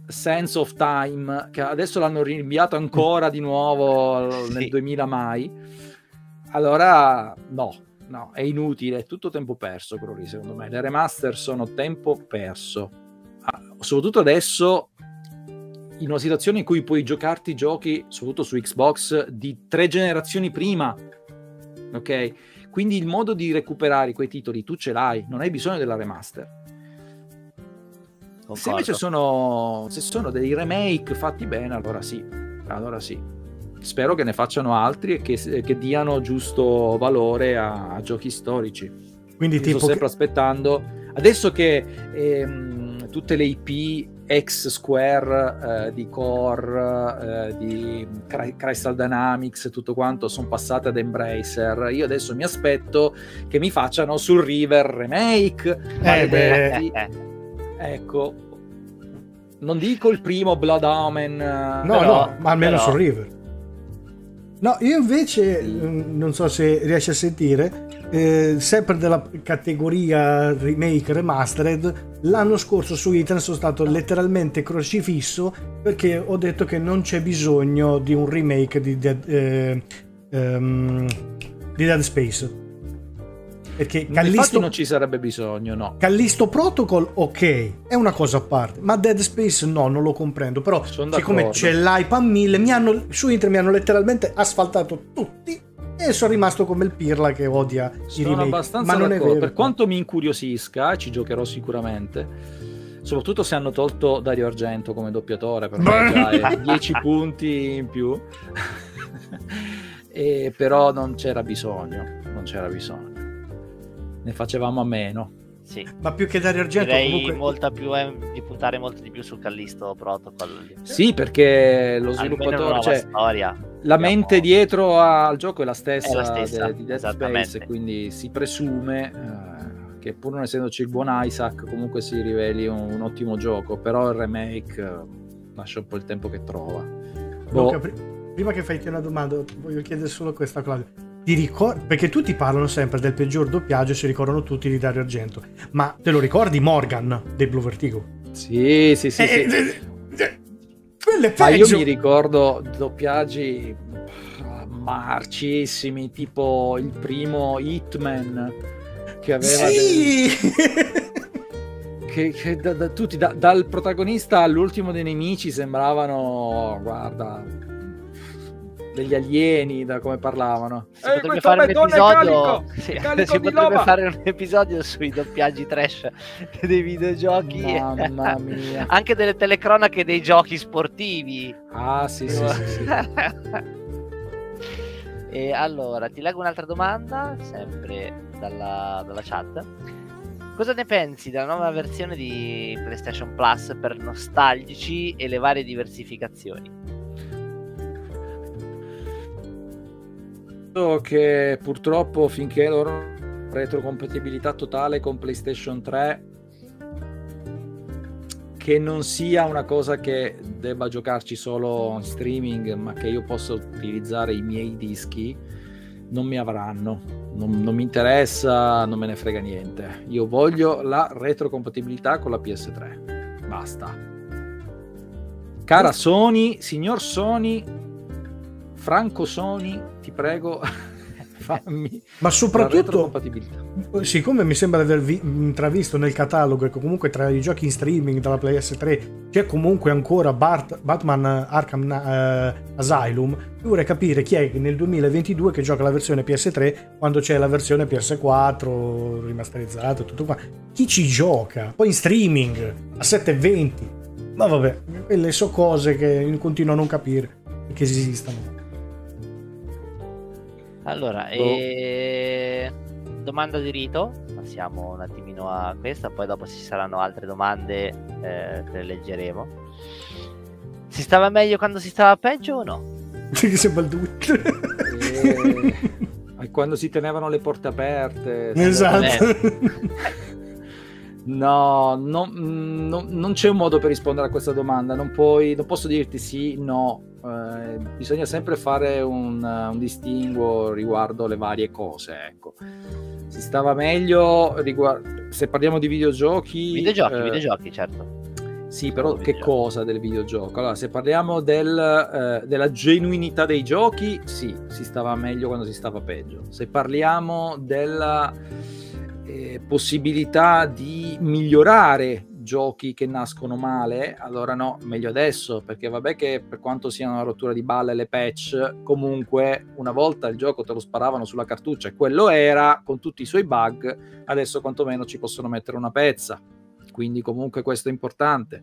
Sense of Time, che adesso l'hanno rinviato ancora di nuovo nel 2000 mai. Allora, no, no, è inutile, è tutto tempo perso quello lì, secondo me. Le remaster sono tempo perso. Ah, soprattutto adesso, in una situazione in cui puoi giocarti giochi, soprattutto su Xbox, di tre generazioni prima. Ok? Quindi il modo di recuperare quei titoli tu ce l'hai, non hai bisogno della remaster. Concordo. Se invece sono, se sono dei remake fatti bene, allora sì, allora sì. Spero che ne facciano altri e che, che diano giusto valore a, a giochi storici. Quindi tipo sto sempre che... aspettando. Adesso che ehm, tutte le IP ex Square eh, di Core, eh, di Crystal Dynamics e tutto quanto sono passate ad Embracer. Io adesso mi aspetto che mi facciano sul River remake. Eh beh. Ecco, non dico il primo Blood Omen. No, però, no, ma almeno però... su River. No, io invece mm, non so se riesci a sentire, eh, sempre della categoria remake remastered, l'anno scorso su internet sono stato letteralmente crocifisso perché ho detto che non c'è bisogno di un remake di Dead, eh, um, di Dead Space perché Callisto non ci sarebbe bisogno, no. Callisto Protocol, ok, è una cosa a parte, ma Dead Space no, non lo comprendo. Però, siccome c'è l'hype a mille, mi hanno, su internet mi hanno letteralmente asfaltato tutti e sono rimasto come il pirla che odia sono i remake. abbastanza ma non d'accordo. è vero. Per quanto mi incuriosisca, ci giocherò sicuramente. Soprattutto se hanno tolto Dario Argento come doppiatore, per me già 10 punti in più. e, però non c'era bisogno, non c'era bisogno ne facevamo a meno. Sì. Ma più che Dario Argento Direi comunque... molta più, eh, di puntare molto di più su Callisto Protocol. Sì, perché lo sviluppatore, cioè, storia. la mente dietro al gioco è la stessa, è la stessa de, di Dead Space, quindi si presume eh, che pur non essendoci il buon Isaac comunque si riveli un, un ottimo gioco, però il remake eh, lascia un po' il tempo che trova. Boh. Prima che fai una domanda, voglio chiedere solo questa cosa ti ricordi? Perché tutti parlano sempre del peggior doppiaggio e si ricordano tutti di Dario Argento. Ma te lo ricordi Morgan dei Blue Vertigo? Sì, sì, sì. Eh, sì. Eh, eh, quello è Ma io mi ricordo doppiaggi marcissimi, tipo il primo Hitman che aveva... Sì! Del... Che, che da, da, tutti, da, dal protagonista all'ultimo dei nemici sembravano, guarda, degli alieni da come parlavano. Si Ehi, potrebbe fare un episodio sì, si potrebbe fare un episodio sui doppiaggi trash dei videogiochi mamma mia anche delle telecronache dei giochi sportivi ah sì sì, sì, sì. e allora ti leggo un'altra domanda sempre dalla, dalla chat Cosa ne pensi della nuova versione di PlayStation Plus per nostalgici e le varie diversificazioni? Che purtroppo finché loro retrocompatibilità totale con PlayStation 3 che non sia una cosa che debba giocarci solo in streaming, ma che io possa utilizzare i miei dischi, non mi avranno. Non, non, mi interessa, non me ne frega niente. Io voglio la retrocompatibilità con la PS3. Basta. Cara Sony, signor Sony, Franco Sony, ti prego, fammi ma soprattutto siccome mi sembra di aver vi- intravisto nel catalogo che comunque tra i giochi in streaming dalla PS3 c'è comunque ancora Bart- Batman Arkham uh, Asylum io vorrei capire chi è nel 2022 che gioca la versione PS3 quando c'è la versione PS4 rimasterizzata tutto qua. Chi ci gioca? Poi in streaming a 720 ma vabbè quelle sono cose che continuo a non capire che esistano allora, oh. e... domanda di rito, passiamo un attimino a questa, poi dopo ci saranno altre domande eh, che le leggeremo. Si stava meglio quando si stava peggio o no? Che sembra il eh, quando si tenevano le porte aperte. Esatto. No, no, no, non c'è un modo per rispondere a questa domanda. Non, puoi, non posso dirti sì, no. Eh, bisogna sempre fare un, un, distinguo riguardo le varie cose. Ecco. Si stava meglio riguardo, se parliamo di videogiochi. Videogiochi, eh, videogiochi, certo. Sì, però che cosa del videogioco? Allora, se parliamo del, eh, della genuinità dei giochi, sì, si stava meglio quando si stava peggio. Se parliamo della eh, possibilità di migliorare giochi che nascono male, allora no, meglio adesso, perché vabbè che per quanto sia una rottura di balle le patch, comunque una volta il gioco te lo sparavano sulla cartuccia e quello era, con tutti i suoi bug, adesso quantomeno ci possono mettere una pezza, quindi comunque questo è importante.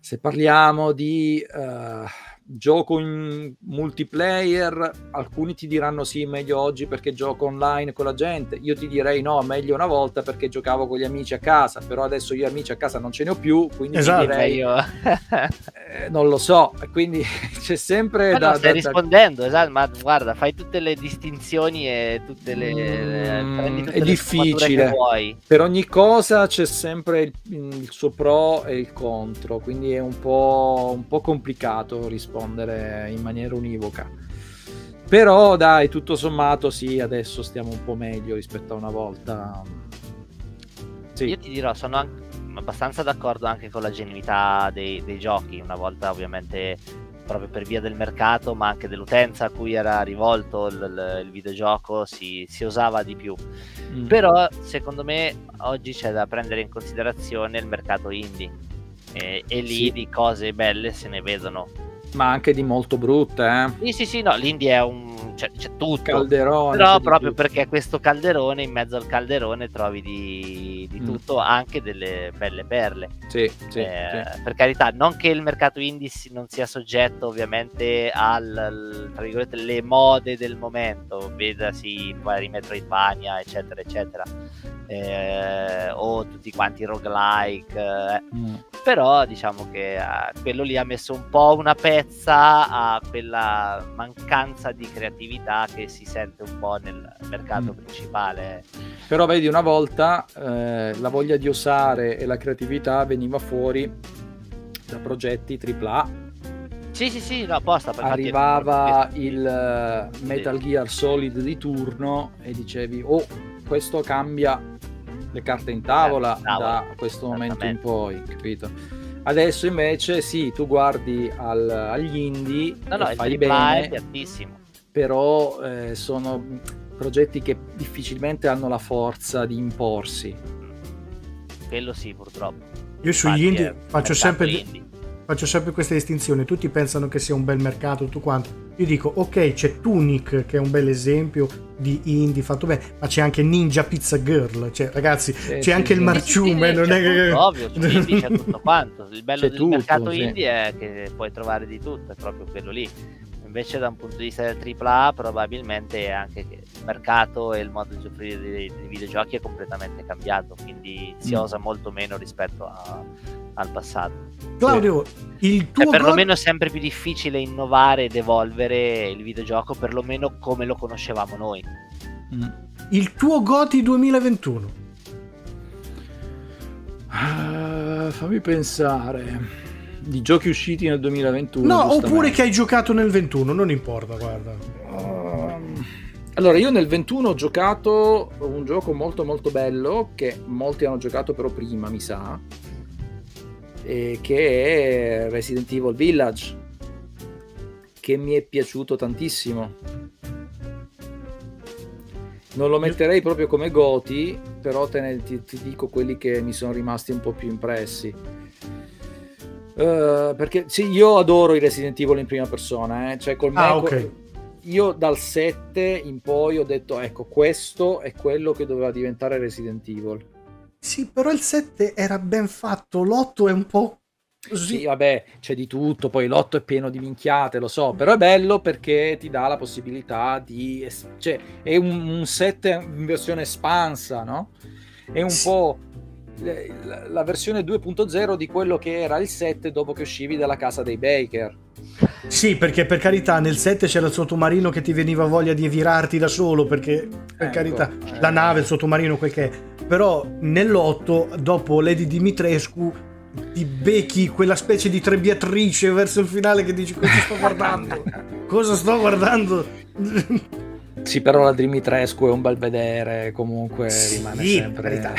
Se parliamo di... Uh, gioco in multiplayer, alcuni ti diranno sì, meglio oggi perché gioco online con la gente, io ti direi no, meglio una volta perché giocavo con gli amici a casa, però adesso io amici a casa non ce ne ho più, quindi esatto. direi eh, non lo so, quindi c'è sempre ma da, no, stai da, rispondendo, da... esatto, ma guarda, fai tutte le distinzioni e tutte le, mm, tutte è le difficile. Per ogni cosa c'è sempre il, il, suo pro e il contro, quindi è un po', un po complicato rispondere rispondere in maniera univoca. Però dai, tutto sommato sì, adesso stiamo un po' meglio rispetto a una volta. Sì. Io ti dirò, sono anche abbastanza d'accordo anche con la genuinità dei, dei, giochi, una volta ovviamente proprio per via del mercato, ma anche dell'utenza a cui era rivolto il, il, il videogioco, si, si, osava di più. Mm. Però secondo me oggi c'è da prendere in considerazione il mercato indie e, e lì sì. di cose belle se ne vedono ma anche di molto brutte. Eh? Sì, sì, sì, no, l'India è un... c'è, c'è tutto. Calderone. Però proprio perché questo calderone, in mezzo al calderone trovi di, di mm. tutto, anche delle belle perle. Sì, sì, eh, sì, Per carità, non che il mercato indie non sia soggetto ovviamente al, tra virgolette, le mode del momento, vedasi vari Metroidvania, eccetera, eccetera. Eh, o tutti quanti roguelike. Eh. Mm. Però diciamo che eh, quello lì ha messo un po' una pezza a quella mancanza di creatività che si sente un po' nel mercato mm. principale. Però vedi, una volta eh, la voglia di osare e la creatività veniva fuori da progetti AAA. Sì, sì, sì, no, apposta. Arrivava il uh, Metal Gear Solid di turno e dicevi, oh, questo cambia le carte in tavola, eh, tavola. da questo momento in poi, capito? Adesso invece sì, tu guardi al, agli indie no, no, fai bene, è piattissimo. Però eh, sono progetti che difficilmente hanno la forza di imporsi. Quello sì, purtroppo. Io sugli indie faccio sempre, indie. faccio sempre questa distinzione. Tutti pensano che sia un bel mercato, tutto quanto io dico, ok, c'è Tunic che è un bel esempio di indie fatto bene, ma c'è anche Ninja Pizza Girl, cioè ragazzi, sì, c'è sì, anche sì, il marciume, non è che... Ovvio, su indie c'è tutto quanto. Il bello c'è del tutto, mercato indie è che puoi trovare di tutto, è proprio quello lì. Invece da un punto di vista del AAA probabilmente anche il mercato e il modo di offrire dei, dei videogiochi è completamente cambiato, quindi si mm. osa molto meno rispetto a, al passato. Claudio, il tuo È perlomeno God- sempre più difficile innovare ed evolvere il videogioco, perlomeno come lo conoscevamo noi. Mm. il tuo Goti 2021. Ah, fammi pensare. Di giochi usciti nel 2021. No, oppure che hai giocato nel 21, non importa, guarda. Ehm, Allora, io nel 21 ho giocato un gioco molto molto bello che molti hanno giocato però prima, mi sa, e che è Resident Evil Village, che mi è piaciuto tantissimo. Non lo metterei proprio come Goti, però te ne- ti, ti dico quelli che mi sono rimasti un po' più impressi. Eh, perché sì, io adoro i Resident Evil in prima persona, eh. cioè col me Ah, ok. io dal 7 in poi ho detto ecco questo è quello che doveva diventare Resident Evil Sì, però il 7 era ben fatto, l'8 è un po' così. sì vabbè c'è di tutto poi l'otto è pieno di minchiate lo so però è bello perché ti dà la possibilità di cioè è un, un 7 in versione espansa no? è un Sì. po' la, versione 2.0 di quello che era il 7 dopo che uscivi dalla casa dei Baker Sì, perché per carità nel 7 c'era il sottomarino che ti veniva voglia di virarti da solo, perché per Ecco, carità eh. la nave, il sottomarino, quel che è. Però nell'8, dopo Lady Dimitrescu, ti becchi quella specie di trebbiatrice verso il finale che dici cosa sto guardando? cosa sto guardando? sì però la Dimitrescu è un bel vedere comunque rimane Sì, sempre carità.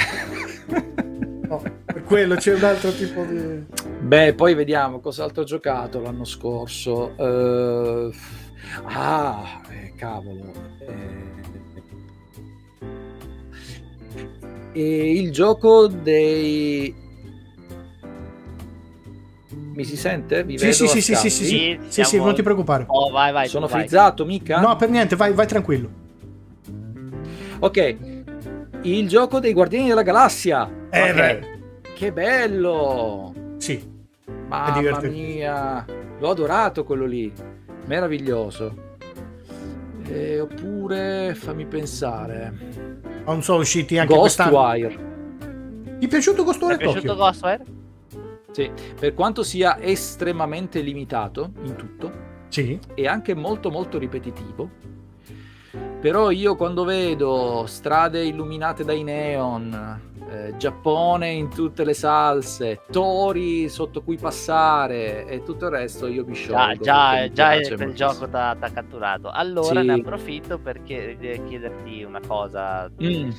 No, per quello c'è un altro tipo di... Beh, poi vediamo cos'altro ho giocato l'anno scorso. Eh, ah, eh, cavolo. eh. E il gioco dei... Mi si sente? Vi Sì, vedo sì, sì, sì, sì, sì, sì, Sì, sì, non ti preoccupare. Oh, vai, vai. Sono vai. frizzato, mica? No, per niente, vai, vai tranquillo. Ok, il gioco dei Guardiani della Galassia. Eh, beh, Che bello! sì. Mamma divertente. mia, l'ho adorato quello lì, meraviglioso. E oppure fammi pensare, Non sono usciti anche. Ghostwire. Ti è piaciuto Ti è Ghostwire piaciuto Tokyo? Ghostwire? Sì, per quanto sia estremamente limitato in tutto Sì. e anche molto molto ripetitivo, però io quando vedo strade illuminate dai neon, eh, Giappone in tutte le salse, tori sotto cui passare e tutto il resto io mi Già, sciolgo. già, già piace il gioco ti ha catturato. Allora Sì. ne approfitto per chie- chiederti una cosa Mm.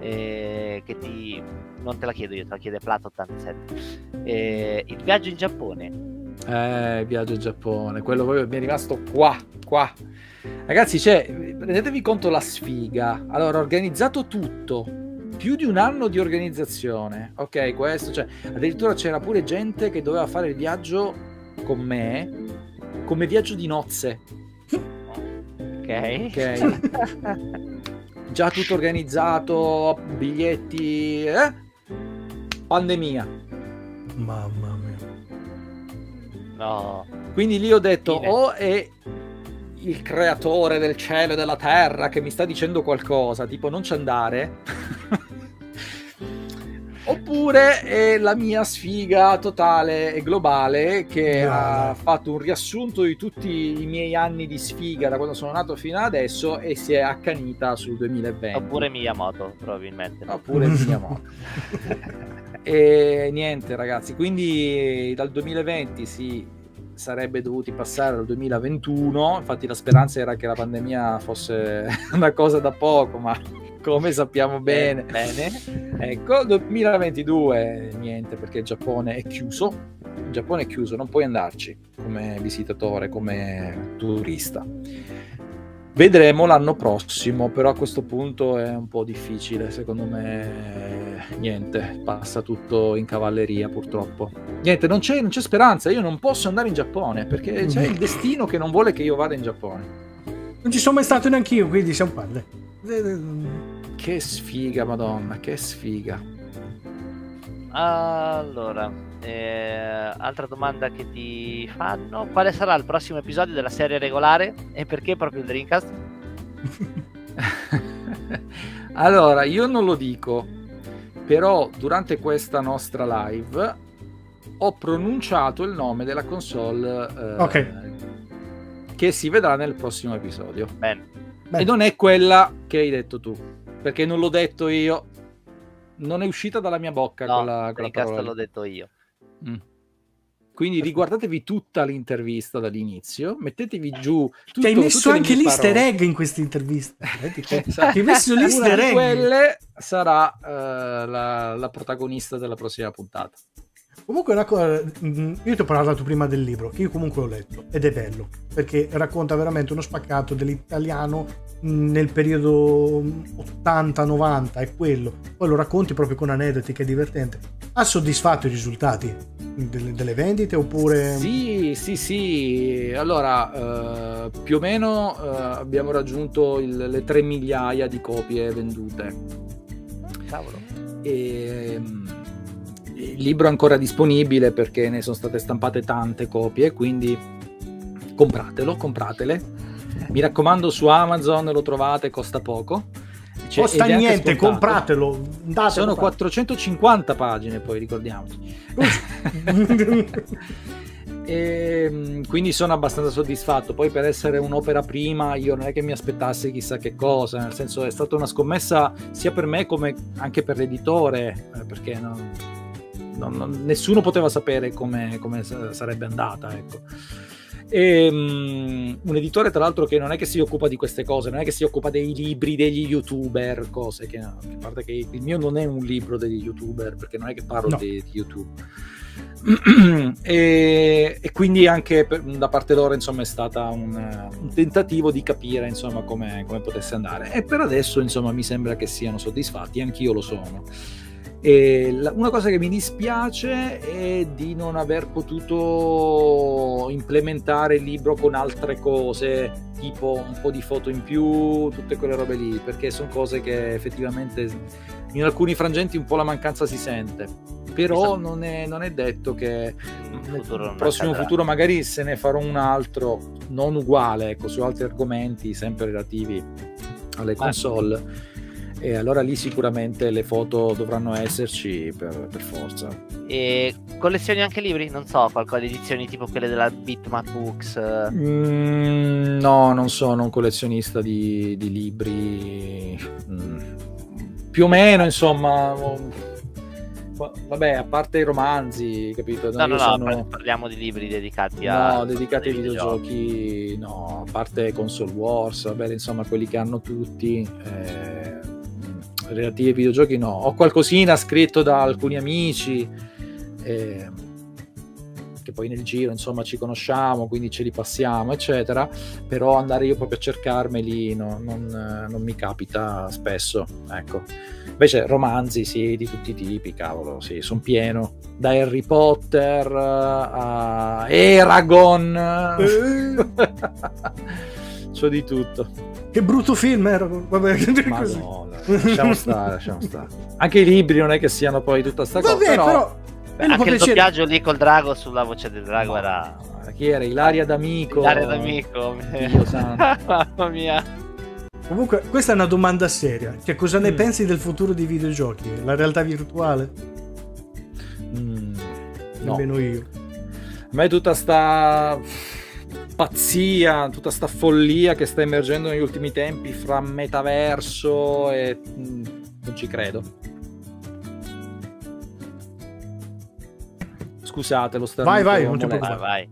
eh, che ti... Non te la chiedo io, te la chiede Plato87. Eh, il viaggio in Giappone. Eh, viaggio in Giappone, quello proprio mi è rimasto qua, qua. Ragazzi, cioè, rendetevi conto la sfiga. Allora, ho organizzato tutto, più di un anno di organizzazione. Ok, questo, cioè, addirittura c'era pure gente che doveva fare il viaggio con me come viaggio di nozze. Ok. Ok. Già tutto organizzato, biglietti, eh? Pandemia. Mamma mia. No. Quindi lì ho detto, Fine. o è il creatore del cielo e della terra che mi sta dicendo qualcosa, tipo non ci andare, oppure è la mia sfiga totale e globale che No, ha fatto un riassunto di tutti i miei anni di sfiga da quando sono nato fino ad adesso e si è accanita sul 2020. Oppure Miyamoto, probabilmente. Oppure Miyamoto. e niente ragazzi, quindi dal 2020 si sarebbe dovuti passare al 2021, infatti la speranza era che la pandemia fosse una cosa da poco, ma come sappiamo bene, Bene. ecco, 2022 niente perché il Giappone è chiuso, il Giappone è chiuso, non puoi andarci come visitatore, come turista. Vedremo l'anno prossimo, però a questo punto è un po' difficile, secondo me niente, passa tutto in cavalleria purtroppo. Niente, non c'è, non c'è speranza, io non posso andare in Giappone perché c'è il destino che non vuole che io vada in Giappone. Non ci sono mai stato neanche io, quindi siamo palle. Che sfiga, madonna, che sfiga. Allora, eh, altra domanda che ti fanno: quale sarà il prossimo episodio della serie regolare e perché proprio il Dreamcast? allora, io non lo dico, però durante questa nostra live ho pronunciato il nome della console eh, Ok. che si vedrà nel prossimo episodio. Bene. Beh. E non è quella che hai detto tu, perché non l'ho detto io. Non è uscita dalla mia bocca No, quella, quella parola. l'ho detto io. Mm. Quindi riguardatevi tutta l'intervista dall'inizio, mettetevi giù tutto, Ti hai messo anche l'easter parole. egg in questa intervista. Ti- Esatto. Ti hai messo Una l'easter di egg. quelle sarà eh, la, la protagonista della prossima puntata. Comunque mm, io ti ho parlato prima del libro, che io comunque ho letto, ed è bello, perché racconta veramente uno spaccato dell'italiano mm, nel periodo 80-90, è quello. Poi lo racconti proprio con aneddoti, che è divertente. Ha soddisfatto i risultati delle, delle vendite oppure... Sì, sì, sì. Allora, eh, più o meno eh, abbiamo raggiunto il- le 3 migliaia di copie vendute. Cavolo. E, mm, il libro è ancora disponibile perché ne sono state stampate tante copie, quindi compratelo, compratele. Mi raccomando, su Amazon lo trovate, costa poco. Cioè, Costa niente, compratelo. Datelo, Sono fate. 450 pagine, poi ricordiamoci. E, mm, quindi sono abbastanza soddisfatto. Poi per essere un'opera prima, io non è che mi aspettassi chissà che cosa, nel senso è stata una scommessa sia per me come anche per l'editore, eh, perché non- non- non- nessuno poteva sapere come, come sa- sarebbe andata. Ecco. E, mm, un editore, tra l'altro, che non è che si occupa di queste cose, non è che si occupa dei libri degli youtuber, cose che a parte che il mio non è un libro degli youtuber, perché non è che parlo No. di, di YouTube. e, e quindi anche per- da parte loro insomma è stata un, un tentativo di capire insomma come, come potesse andare e per adesso insomma mi sembra che siano soddisfatti anch'io lo sono la- una cosa che mi dispiace è di non aver potuto implementare il libro con altre cose, tipo un po' di foto in più, tutte quelle robe lì, perché sono cose che effettivamente in alcuni frangenti un po' la mancanza si sente. Però Esatto. non è, non è detto che nel futuro prossimo accadrà. futuro magari se ne farò un altro non uguale, ecco, su altri argomenti sempre relativi alle console. E allora lì sicuramente le foto dovranno esserci per, per forza. E collezioni anche libri? Non so, qualcosa edizioni tipo quelle della Bitmap Books. Mm, no, non sono un collezionista di, di libri. Mm, più o meno, insomma. va- Vabbè, a parte i romanzi, capito? No, no, no, sono- par- parliamo di libri dedicati a. No, dedicati ai ai videogiochi, no, a parte console wars, vabbè, insomma, quelli che hanno tutti, eh, relativi ai videogiochi, no. Ho qualcosina scritto da alcuni amici, eh, che poi nel giro, insomma, ci conosciamo, quindi ce li passiamo, eccetera, però andare io proprio a cercarmeli no, non, non mi capita spesso, ecco. Invece romanzi, sì, di tutti i tipi, cavolo, sì, sono pieno. Da Harry Potter a Eragon. Eh, C'ho di tutto. Che brutto film era. Vabbè, così. Madonna, lasciamo stare, lasciamo stare. Anche i libri non è che siano poi tutta sta cosa, Vabbè, però... però... Beh, fa anche il piacere. doppiaggio lì col drago sulla voce del drago No, era. Chi era? Ilaria D'Amico. Dare d'amico. Dio santo. Mamma mia. Comunque, questa è una domanda seria. Cioè, cosa ne Mm. pensi del futuro dei videogiochi? La realtà virtuale? Mm, no. Nemmeno io. A me tutta sta pazzia, tutta sta follia che sta emergendo negli ultimi tempi fra metaverso e mm, non ci credo. Scusate, lo starnuto Vai, vai, non ti molesta. Vai, vai.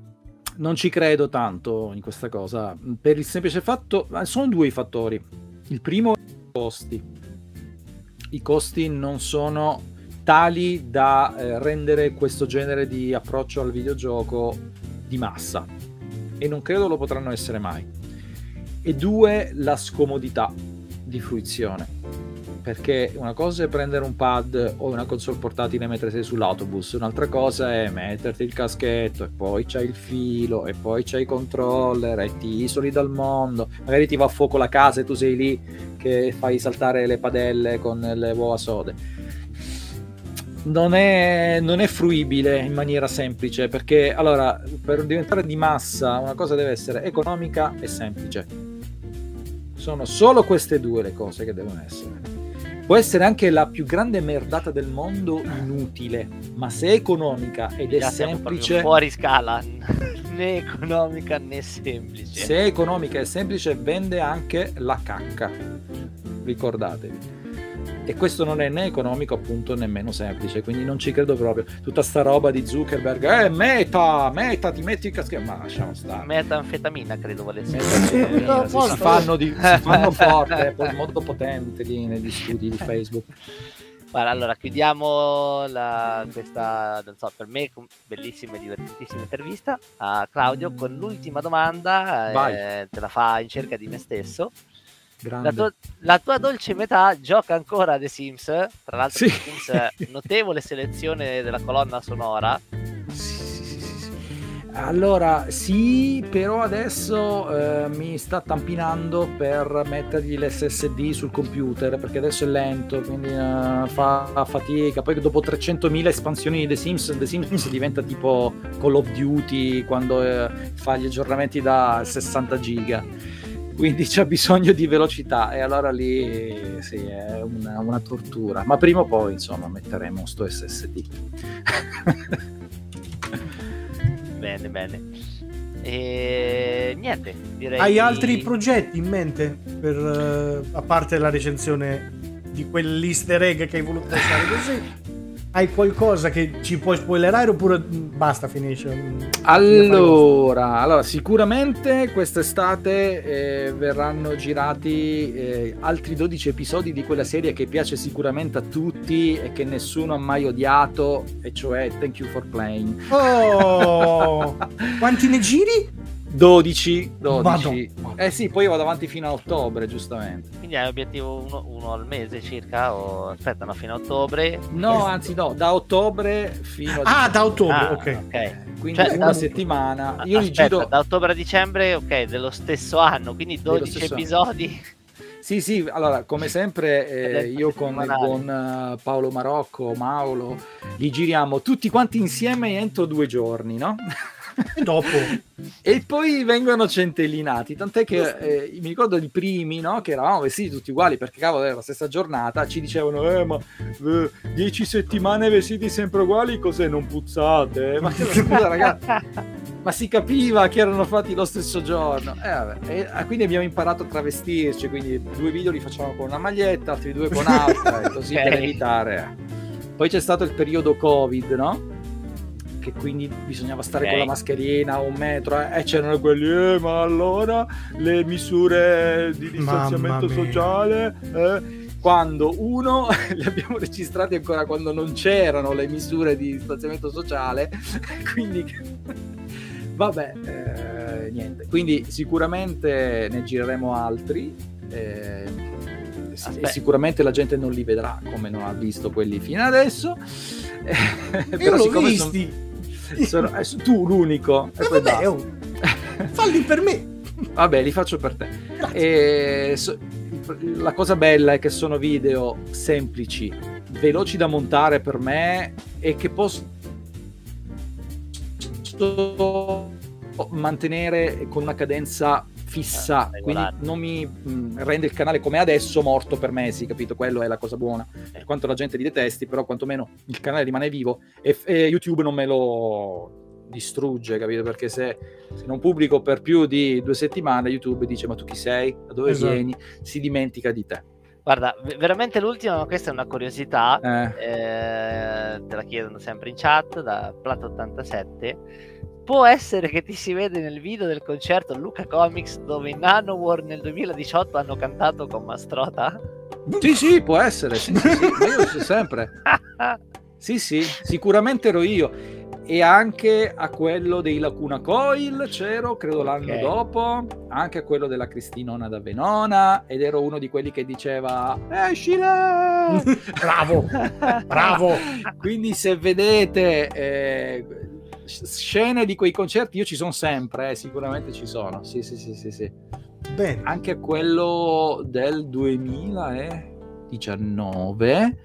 Non ci credo tanto in questa cosa, per il semplice fatto, sono due i fattori. Il primo è i costi. I costi non sono tali da eh, rendere questo genere di approccio al videogioco di massa e non credo lo potranno essere mai. E due, la scomodità di fruizione. Perché una cosa è prendere un pad o una console portatile e mettersi sull'autobus, un'altra cosa è metterti il caschetto e poi c'hai il filo e poi c'hai i controller e ti isoli dal mondo. Magari ti va a fuoco la casa e tu sei lì che fai saltare le padelle con le uova sode. Non è, non è fruibile in maniera semplice perché allora per diventare di massa una cosa deve essere economica e semplice. Sono solo queste due le cose che devono essere. può essere anche la più grande merdata del mondo inutile, ma se è economica ed è semplice, fuori scala, né economica né semplice. se è economica e semplice vende anche la cacca. Ricordatevi. E questo non è né economico appunto nemmeno semplice, quindi non ci credo proprio. Tutta sta roba di Zuckerberg, eh meta, meta, ti metti il casco, ma lasciamo stare. Metanfetamina credo volesse Metanfetamina, No, si, posto. si fanno, di- si fanno forte, poi molto potente lì negli studi di Facebook. Guarda, allora chiudiamo la- questa, non so, per me bellissima e divertentissima intervista a Claudio con l'ultima domanda, eh, te la fa in cerca di me stesso. La, tua- la tua dolce metà gioca ancora a The Sims, tra l'altro Sì. The Sims, notevole selezione della colonna sonora. Sì, sì, sì. Allora, sì, però adesso eh, mi sta tampinando per mettergli l'SSD sul computer perché adesso è lento, quindi eh, fa fatica. Poi dopo 300.000 espansioni di The Sims, The Sims diventa tipo Call of Duty quando eh, fa gli aggiornamenti da 60 giga. Quindi c'è bisogno di velocità e allora lì sì, è una, una tortura. Ma prima o poi, insomma, metteremo sto SSD. Bene, bene. E niente, direi Hai di- altri progetti in mente? Per, eh, a parte la recensione di quell'easter egg che hai voluto lasciare così? Hai qualcosa che ci puoi spoilerare oppure basta, finisce? Allora, allora, sicuramente quest'estate eh, verranno girati eh, altri 12 episodi di quella serie che piace sicuramente a tutti e che nessuno ha mai odiato, e cioè Thank You for Playing. Oh! Quanti ne giri? 12, 12. Madonna. Eh sì, poi io vado avanti fino a ottobre, giustamente. Quindi hai obiettivo uno, uno al mese circa? O aspetta, no, fino a ottobre? No, anzi no, da ottobre fino a Ah, da ottobre, Ah, ok. ok. quindi cioè, una da- settimana. Io li Aspetta, giro da ottobre a dicembre, ok, dello stesso anno, quindi 12 stesso anno. episodi. Sì, sì, allora come sempre eh, io con il buon eh, Paolo Marocco, Maulo, li giriamo tutti quanti insieme entro due giorni, no? E dopo? e poi vengono centellinati, tant'è che eh, mi ricordo i primi, no? Che eravamo vestiti tutti uguali perché cavolo era la stessa giornata, ci dicevano, eh ma eh, dieci settimane vestiti sempre uguali, cos'è non puzzate? Ma scusa ragazzi, ma si capiva che erano fatti lo stesso giorno. Eh, vabbè. E, ah, quindi abbiamo imparato a travestirci, quindi due video li facciamo con una maglietta, altri due con altra, e così Ok. per evitare. Poi c'è stato il periodo Covid, no? Che quindi bisognava stare Ok. con la mascherina un metro eh, e c'erano quelli, eh, ma allora le misure di distanziamento sociale... eh?" Quando uno li abbiamo registrati ancora quando non c'erano le misure di distanziamento sociale, quindi Vabbè, eh, niente. Quindi sicuramente ne gireremo altri. eh, sicuramente la gente non li vedrà come non ha visto quelli fino adesso. Eh, Io l'ho siccome visti. sono- eh, tu l'unico. E poi vabbè, oh, falli per me. Vabbè, li faccio per te. E so- la cosa bella è che sono video semplici, veloci da montare per me e che posso mantenere con una cadenza fissa, Eh, quindi non mi mh, rende il canale come adesso morto per mesi, capito? Quello è la cosa buona. Per quanto la gente li detesti, però quantomeno il canale rimane vivo e, e YouTube non me lo distrugge, capito? Perché se, se non pubblico per più di due settimane, YouTube dice: Ma tu chi sei? Da dove Esatto. vieni? Si dimentica di te. Guarda, veramente l'ultima, ma questa è una curiosità. Eh, eh, te la chiedono sempre in chat da Plato87. Può essere che ti si vede nel video del concerto Luca Comics dove i Nanowar nel 2018 hanno cantato con Mastrota? Sì, sì, può essere. Sì, sì, sì, ma io so sempre. Sì, sì, sicuramente ero io. E anche a quello dei Lacuna Coil c'ero, credo l'anno dopo, anche a quello della Cristinona da Venona, ed ero uno di quelli che diceva Escile! Bravo, bravo. Quindi se vedete eh, scene di quei concerti, io ci sono sempre, eh, sicuramente ci sono. Sì, sì, sì, sì, sì. Bene. Anche quello del 2019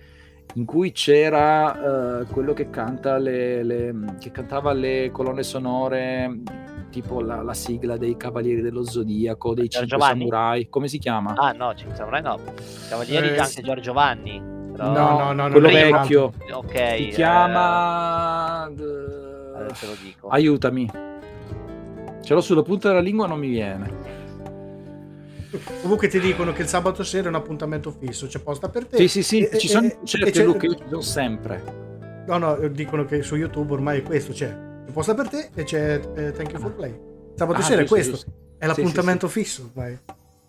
in cui c'era eh, quello che canta le, le- che cantava le colonne sonore tipo la, la sigla dei Cavalieri dello Zodiaco, dei Giorgio Cinque? Samurai, come si chiama? Ah no, Cinque Samurai no. Cavalieri Eh, anche. Giorgio Vanni. però- No, no, no, quello non è vecchio. Ok. si eh, chiama... adesso lo dico. Aiutami. Ce l'ho sulla punta della lingua, non mi viene. Comunque ti dicono che il sabato sera è un appuntamento fisso, c'è posta per te. Sì, sì, sì, E- ci e- sono e- certe c'è- Luca, io ci sono sempre. No, no, dicono che su YouTube ormai è questo, c'è c'è posta per te e c'è eh, Thank You for Play. Sabato Ah, sera giusto, è questo, giusto. è l'appuntamento fisso ormai.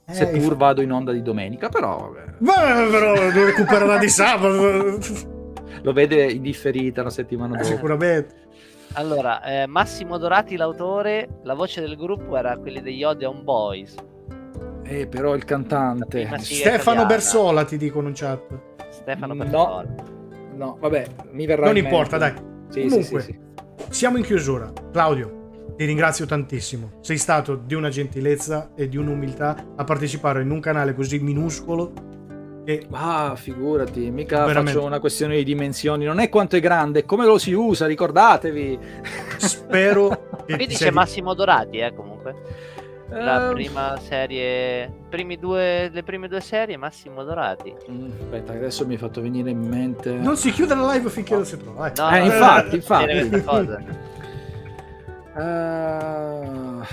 Eh, Seppur vado in onda di domenica, però vabbè. Ma però lo recupererà di sabato, lo vede in differita la settimana eh, dopo. sicuramente. Allora, eh, Massimo Dorati, l'autore, la voce del gruppo era quelli degli Odeon Boys. Eh, però il cantante. Stefano italiana. Bersola ti dicono in chat. Stefano No. Bertone. No, vabbè, mi verrà Non in importa, mente. dai. Sì, Comunque. sì, sì, sì. Siamo in chiusura. Claudio, ti ringrazio tantissimo. Sei stato di una gentilezza e di un'umiltà a partecipare in un canale così minuscolo che Ah, figurati, mica Veramente. faccio una questione di dimensioni. Non è quanto è grande, è come lo si usa, ricordatevi. spero che Qui dice sia- Massimo Dorati, eh, comunque. La Ehm, prima serie, primi due, le prime due serie, Massimo Dorati. mm, Aspetta, adesso mi hai fatto venire in mente. Non si chiude la live finché non si trova. No, Eh, no, infatti, infatti. c'era questa cosa. Eh,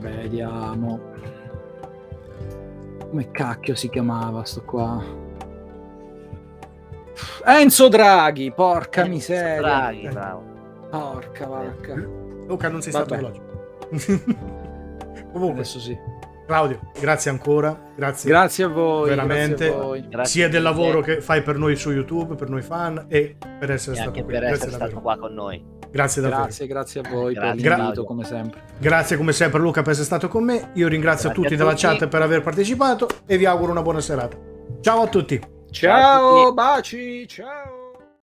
vediamo. Come cacchio si chiamava sto qua? Enzo Draghi, porca Enzo miseria. Draghi, Eh. bravo. Porca vacca. Luca, non sei Vabbè. stato veloce. Comunque, Adesso sì. Claudio, grazie ancora. Grazie. Grazie a voi. Veramente. grazie a voi. Grazie sia del lavoro che fai per noi su YouTube, per noi fan e per essere e stato anche qui. per essere stato qua con noi. Grazie davvero. Grazie, grazie a voi Grazie, per l'invito, come sempre. Grazie come sempre Luca per essere stato con me. Io ringrazio tutti a della tutti. chat per aver partecipato e vi auguro una buona serata. Ciao a tutti. Ciao, a tutti. baci, ciao.